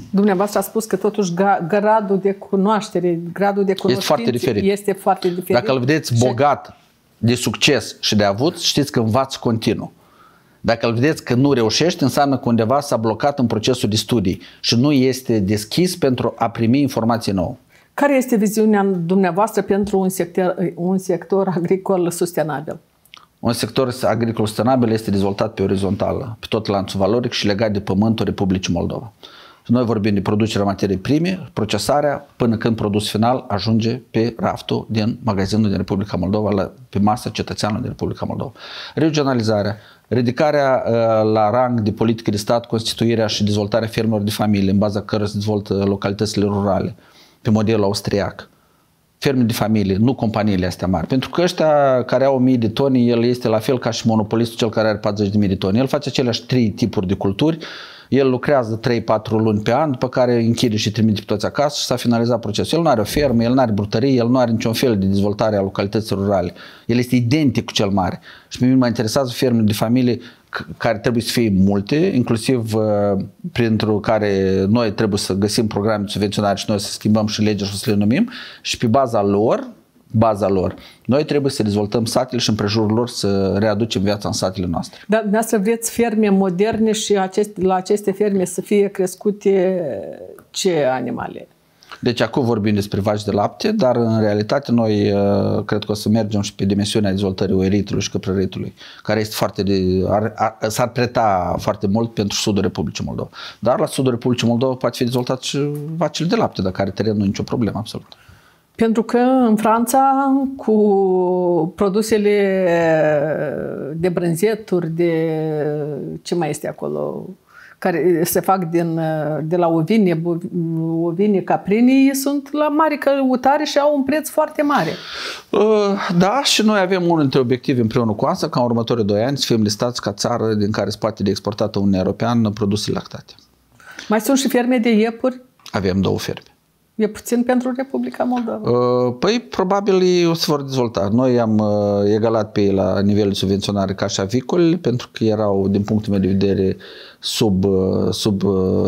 S1: Dumneavoastră a spus că totuși ga- gradul de cunoaștere, gradul de cunoștințe
S2: foarte diferit.
S1: Este foarte diferit.
S2: Dacă îl vedeți
S1: Și-
S2: bogat de succes și de avut, știți că învați continuu. Dacă îl vedeți că nu reușește, înseamnă că undeva s-a blocat în procesul de studii și nu este deschis pentru a primi informații nouă.
S1: Care este viziunea dumneavoastră pentru un sector, un sector agricol sustenabil?
S2: Un sector agricol sustenabil este dezvoltat pe orizontală, pe tot lanțul valoric și legat de pământul Republicii Moldova. Noi vorbim de producerea materiei prime, procesarea, până când produs final ajunge pe raftul din magazinul din Republica Moldova, la, pe masa cetățeanului din Republica Moldova. Regionalizarea, ridicarea uh, la rang de politică de stat, constituirea și dezvoltarea fermelor de familie, în baza cărora se dezvoltă localitățile rurale, pe modelul austriac ferme de familie, nu companiile astea mari. Pentru că ăștia care au 1000 de toni, el este la fel ca și monopolistul cel care are 40.000 de toni. El face aceleași trei tipuri de culturi, el lucrează 3-4 luni pe an, după care închide și trimite pe toți acasă și s-a finalizat procesul. El nu are o fermă, el nu are brutărie, el nu are niciun fel de dezvoltare a localității rurale. El este identic cu cel mare. Și pe mine mă interesează fermele de familie care trebuie să fie multe, inclusiv uh, pentru care noi trebuie să găsim programe de subvenționare și noi să schimbăm și legea și să le numim și pe baza lor, baza lor, noi trebuie să dezvoltăm satele și împrejurul lor să readucem viața în satele noastre.
S1: Dar dumneavoastră vreți ferme moderne și acest, la aceste ferme să fie crescute ce animale?
S2: Deci acum vorbim despre vaci de lapte, dar în realitate noi uh, cred că o să mergem și pe dimensiunea dezvoltării oeritului și căprăritului, care este foarte de, ar, ar, s-ar preta foarte mult pentru sudul Republicii Moldova. Dar la sudul Republicii Moldova poate fi dezvoltat și vacile de lapte, dacă are terenul nicio problemă absolut.
S1: Pentru că în Franța, cu produsele de brânzeturi, de ce mai este acolo, care se fac din, de la ovine, ovine caprini, sunt la mare căutare și au un preț foarte mare.
S2: Uh, da, și noi avem unul dintre obiective împreună cu asta, ca în următorii doi ani să fim listați ca țară din care se poate de exportată Uniunea Europeană produse lactate.
S1: Mai sunt și ferme de iepuri?
S2: Avem două ferme.
S1: E puțin pentru Republica Moldova?
S2: Uh, păi, probabil ei o să vor dezvolta. Noi am uh, egalat pe ei la nivelul subvenționare ca și avicole, pentru că erau, din punctul meu de vedere, sub, uh, sub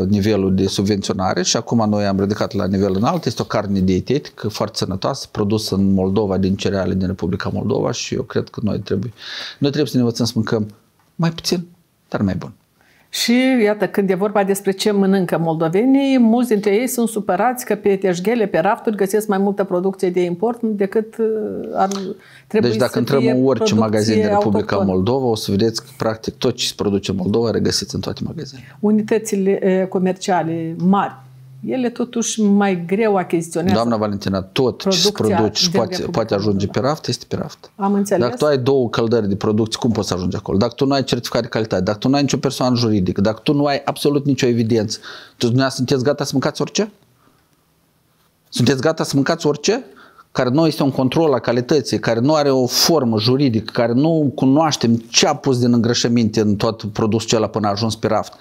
S2: nivelul de subvenționare și acum noi am ridicat la nivel înalt. Este o carne dietetică foarte sănătoasă, produsă în Moldova, din cereale din Republica Moldova și eu cred că noi trebuie, noi trebuie să ne învățăm să mâncăm mai puțin, dar mai bun.
S1: Și iată, când e vorba despre ce mănâncă moldovenii, mulți dintre ei sunt supărați că pe teșghele, pe rafturi găsesc mai multă producție de import decât uh, ar trebui
S2: Deci dacă
S1: să
S2: intrăm în orice magazin din Republica
S1: autohton.
S2: Moldova, o să vedeți că practic tot ce se produce în Moldova regăsiți în toate magazinele.
S1: Unitățile comerciale mari ele totuși mai greu achiziționează.
S2: Doamna Valentina, tot ce se produce și poate, poate ajunge pe raft, este pe raft.
S1: Am înțeles.
S2: Dacă tu ai două căldări de producție, cum poți să ajungi acolo? Dacă tu nu ai certificat de calitate, dacă tu nu ai nicio persoană juridică, dacă tu nu ai absolut nicio evidență, tu dumneavoastră sunteți gata să mâncați orice? Sunteți gata să mâncați orice? care nu este un control a calității, care nu are o formă juridică, care nu cunoaștem ce a pus din îngrășăminte în tot produsul acela până a ajuns pe raft.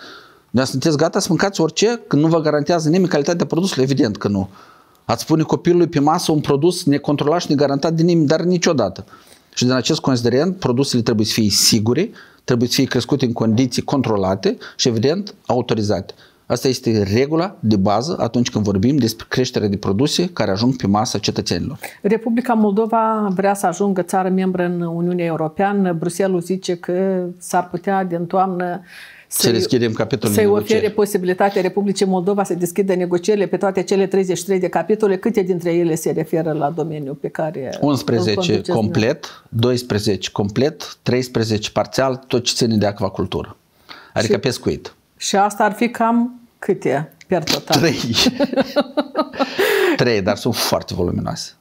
S2: Dar sunteți gata să mâncați orice când nu vă garantează nimeni calitatea produsului? Evident că nu. Ați pune copilului pe masă un produs necontrolat și negarantat de nimeni, dar niciodată. Și din acest considerent, produsele trebuie să fie sigure, trebuie să fie crescute în condiții controlate și, evident, autorizate. Asta este regula de bază atunci când vorbim despre creșterea de produse care ajung pe masa cetățenilor.
S1: Republica Moldova vrea să ajungă țară membră în Uniunea Europeană. Bruselul zice că s-ar putea din toamnă
S2: să deschidem capitolul
S1: Să-i ofere posibilitatea Republicii Moldova să deschidă negocierile pe toate cele 33 de capitole. Câte dintre ele se referă la domeniul pe care
S2: 11 complet, 12 complet, 13 parțial, tot ce ține de acvacultură. Adică și, pescuit.
S1: Și asta ar fi cam câte per total?
S2: Trei. Trei, dar sunt foarte voluminoase.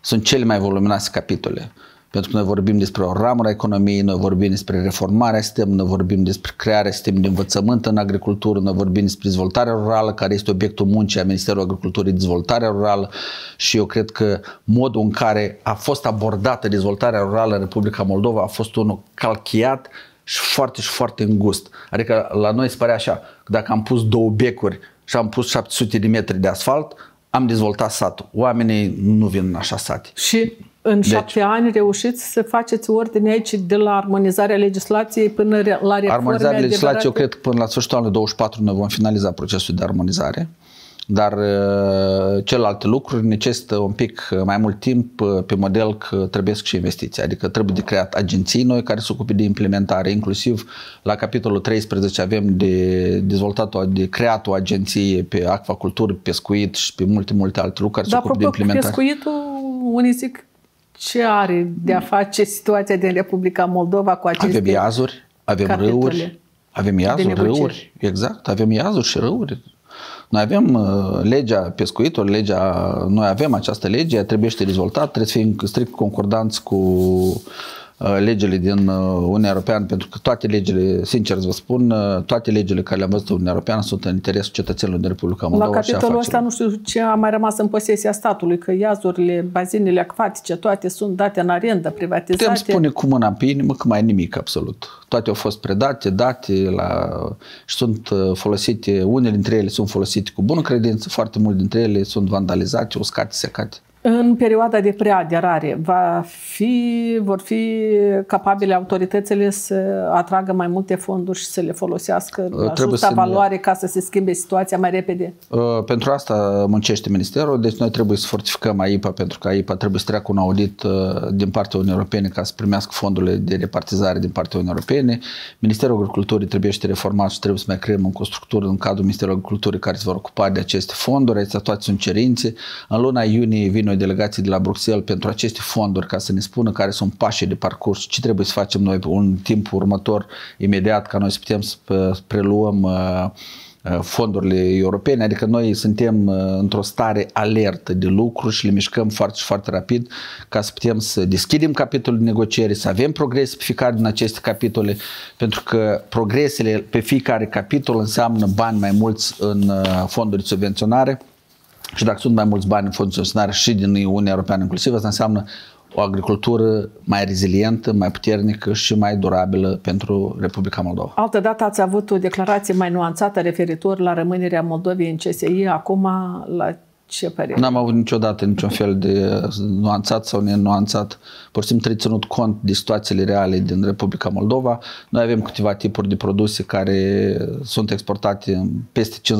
S2: Sunt cele mai voluminoase capitole. Pentru că noi vorbim despre o ramură a economiei, noi vorbim despre reformarea sistemului, noi vorbim despre crearea sistemului de învățământ în agricultură, noi vorbim despre dezvoltarea rurală, care este obiectul muncii a Ministerului Agriculturii, dezvoltarea rurală și eu cred că modul în care a fost abordată dezvoltarea rurală în Republica Moldova a fost unul calchiat și foarte și foarte îngust. Adică la noi se pare așa, că dacă am pus două becuri și am pus 700 de metri de asfalt, am dezvoltat satul. Oamenii nu vin în așa sate.
S1: Și în deci, șapte ani reușiți să faceți ordine aici de la armonizarea legislației până la reformarea
S2: Armonizarea legislației, eu cred că până la sfârșitul anului 24 noi vom finaliza procesul de armonizare. Dar uh, celelalte lucruri necesită un pic mai mult timp uh, pe model că trebuie și investiții. Adică trebuie de creat agenții noi care se ocupe de implementare, inclusiv la capitolul 13 avem de dezvoltat, o, de creat o agenție pe acvacultură, pescuit și pe multe, multe alte lucruri care se ocupă de implementare.
S1: pescuitul, unii zic ce are de a face situația din Republica Moldova cu aceste
S2: Avem iazuri, avem capitole. râuri, avem iazuri, râuri, exact, avem iazuri și râuri. Noi avem uh, legea pescuitului, legea, noi avem această lege, trebuie să dezvoltată, trebuie să fim strict concordanți cu Uh, legile din uh, Uniunea Europeană, pentru că toate legile, sincer să vă spun, uh, toate legile care le-am văzut în Uniunea Europeană sunt în interesul cetățenilor din Republica Moldova.
S1: La capitolul ăsta nu știu ce a mai rămas în posesia statului, că iazurile, bazinele acvatice, toate sunt date în arendă, privatizate.
S2: Putem spune cu mâna pe inimă că mai nimic absolut. Toate au fost predate, date la, și sunt folosite, unele dintre ele sunt folosite cu bună credință, foarte multe dintre ele sunt vandalizate, uscate, secate.
S1: În perioada de preaderare va fi, vor fi capabile autoritățile să atragă mai multe fonduri și să le folosească la justa valoare ne... ca să se schimbe situația mai repede?
S2: Uh, pentru asta muncește Ministerul, deci noi trebuie să fortificăm AIPA pentru că AIPA trebuie să treacă un audit uh, din partea Uniunii Europene ca să primească fondurile de repartizare din partea Uniunii Europene. Ministerul Agriculturii trebuie să reformat și trebuie să mai creăm o structură în cadrul Ministerului Agriculturii care se vor ocupa de aceste fonduri. Acestea toate sunt cerințe. În luna iunie vine o delegație de la Bruxelles pentru aceste fonduri ca să ne spună care sunt pașii de parcurs, ce trebuie să facem noi în timpul următor, imediat, ca noi să putem să preluăm uh, uh, fondurile europene, adică noi suntem într-o stare alertă de lucru și le mișcăm foarte foarte rapid ca să putem să deschidem capitolul de negocieri, să avem progres pe fiecare din aceste capitole, pentru că progresele pe fiecare capitol înseamnă bani mai mulți în fonduri de subvenționare și dacă sunt mai mulți bani în fonduri de subvenționare și din Uniunea Europeană inclusiv, asta înseamnă o agricultură mai rezilientă, mai puternică și mai durabilă pentru Republica Moldova.
S1: Altă dată ați avut o declarație mai nuanțată referitor la rămânerea Moldovei în CSI. Acum, la ce părere?
S2: N-am avut niciodată niciun fel de nuanțat sau nenuanțat. Pur și simplu ținut cont de situațiile reale din Republica Moldova. Noi avem câteva tipuri de produse care sunt exportate peste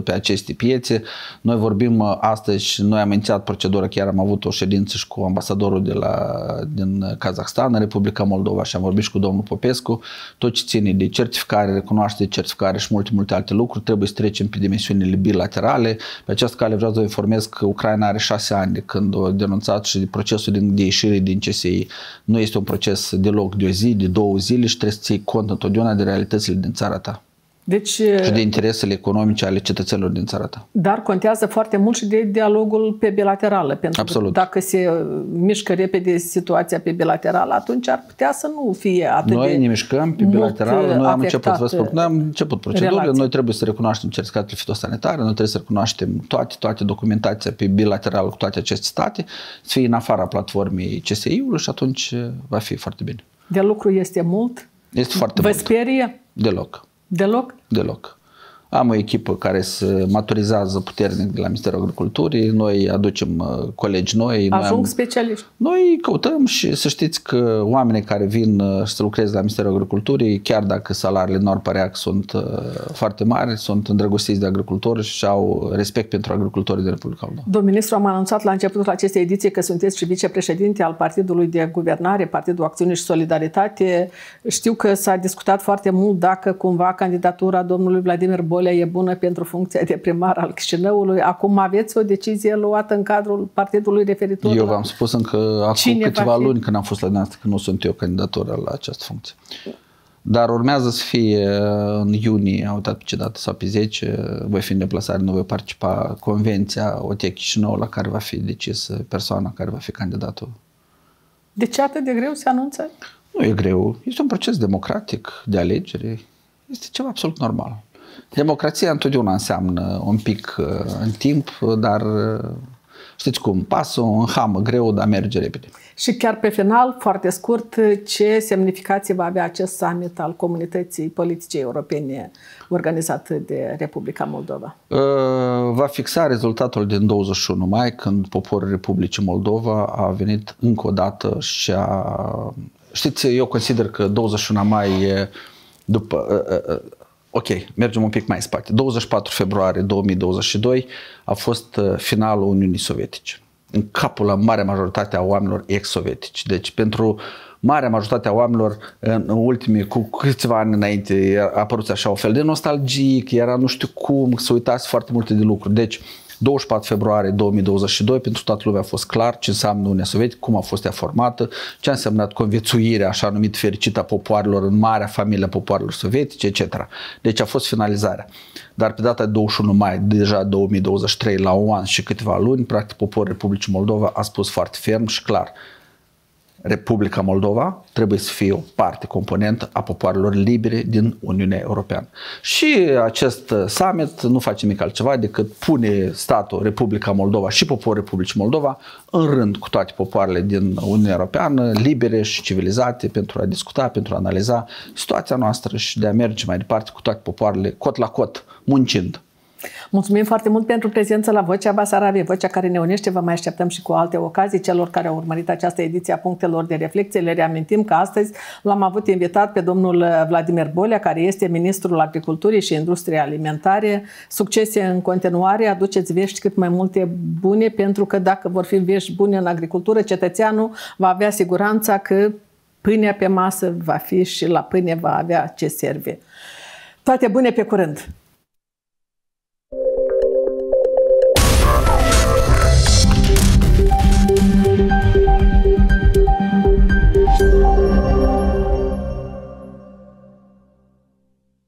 S2: 50% pe aceste piețe. Noi vorbim uh, astăzi și noi am inițiat procedura, chiar am avut o ședință și cu ambasadorul de la, din Kazahstan, în Republica Moldova și am vorbit și cu domnul Popescu. Tot ce ține de certificare, recunoaște certificare și multe, multe alte lucruri, trebuie să trecem pe dimensiunile bilaterale. Pe această cale vreau să vă informez că Ucraina are șase ani de când a denunțat și procesul de ieșire din CSI nu este un proces deloc de o zi, de două zile și trebuie să ții cont întotdeauna de realitățile din țara ta. Deci, și de interesele economice ale cetățenilor din țara ta.
S1: Dar contează foarte mult și de dialogul pe bilaterală. Pentru Absolut. că dacă se mișcă repede situația pe bilaterală, atunci ar putea să nu fie atât
S2: Noi
S1: de
S2: ne mișcăm pe bilaterală, noi am început, vă spun, noi am început procedurile, relații. noi trebuie să recunoaștem certificatele fitosanitare, noi trebuie să recunoaștem toate, toate documentația pe bilateral cu toate aceste state, să fie în afara platformei CSI-ului și atunci va fi foarte bine.
S1: De lucru este mult?
S2: Este foarte
S1: Vă
S2: mult.
S1: Vă sperie?
S2: Deloc.
S1: Deloc?
S2: Deloc. Am o echipă care se maturizează puternic de la Ministerul Agriculturii, noi aducem uh, colegi noi.
S1: Ajung
S2: noi am,
S1: specialiști.
S2: Noi căutăm și să știți că oamenii care vin uh, să lucreze la Ministerul Agriculturii, chiar dacă salariile nu ar părea că sunt uh, foarte mari, sunt îndrăgostiți de agricultori și au respect pentru agricultorii de Republica Moldova.
S1: Domnul ministru, am anunțat la începutul acestei ediții că sunteți și vicepreședinte al Partidului de Guvernare, Partidul Acțiune și Solidaritate. Știu că s-a discutat foarte mult dacă cumva candidatura domnului Vladimir Bo Bolea e bună pentru funcția de primar al Chișinăului. Acum aveți o decizie luată în cadrul partidului referitor
S2: Eu v-am spus încă acum câteva luni când am fost la dumneavoastră că nu sunt eu candidatură la această funcție. Dar urmează să fie în iunie, am uitat pe ce dată, sau pe 10, voi fi în deplasare, nu voi participa convenția OTE Chișinău la care va fi decis persoana care va fi candidatul.
S1: De ce atât de greu se anunță?
S2: Nu e greu. Este un proces democratic de alegere. Este ceva absolut normal. Democrația întotdeauna înseamnă un pic uh, în timp, dar uh, știți cum, pasul în hamă greu, dar merge repede.
S1: Și chiar pe final, foarte scurt, ce semnificație va avea acest summit al comunității politice europene organizat de Republica Moldova? Uh,
S2: va fixa rezultatul din 21 mai, când poporul Republicii Moldova a venit încă o dată și a... Știți, eu consider că 21 mai e după ok, mergem un pic mai spate. 24 februarie 2022 a fost uh, finalul Uniunii Sovietice. În capul la marea majoritate a oamenilor ex-sovietici. Deci pentru marea majoritate a oamenilor în ultimii, cu câțiva ani înainte, a apărut așa o fel de nostalgic, era nu știu cum, să uitați foarte multe de lucruri. Deci 24 februarie 2022, pentru toată lumea a fost clar ce înseamnă Uniunea Sovietică, cum a fost ea formată, ce a însemnat conviețuirea așa numit fericită a popoarelor în marea familie a popoarelor sovietice, etc. Deci a fost finalizarea. Dar pe data de 21 mai, deja 2023, la un an și câteva luni, practic poporul Republicii Moldova a spus foarte ferm și clar Republica Moldova trebuie să fie o parte componentă a popoarelor libere din Uniunea Europeană. Și acest summit nu face nimic altceva decât pune statul Republica Moldova și poporul Republicii Moldova în rând cu toate popoarele din Uniunea Europeană, libere și civilizate pentru a discuta, pentru a analiza situația noastră și de a merge mai departe cu toate popoarele, cot la cot, muncind.
S1: Mulțumim foarte mult pentru prezența la Vocea Basarabiei, vocea care ne unește. Vă mai așteptăm și cu alte ocazii. Celor care au urmărit această ediție a punctelor de reflexie, le reamintim că astăzi l-am avut invitat pe domnul Vladimir Bolea, care este ministrul Agriculturii și Industriei Alimentare. Succese în continuare, aduceți vești cât mai multe bune, pentru că dacă vor fi vești bune în agricultură, cetățeanul va avea siguranța că pâinea pe masă va fi și la pâine va avea ce serve. Toate bune pe curând!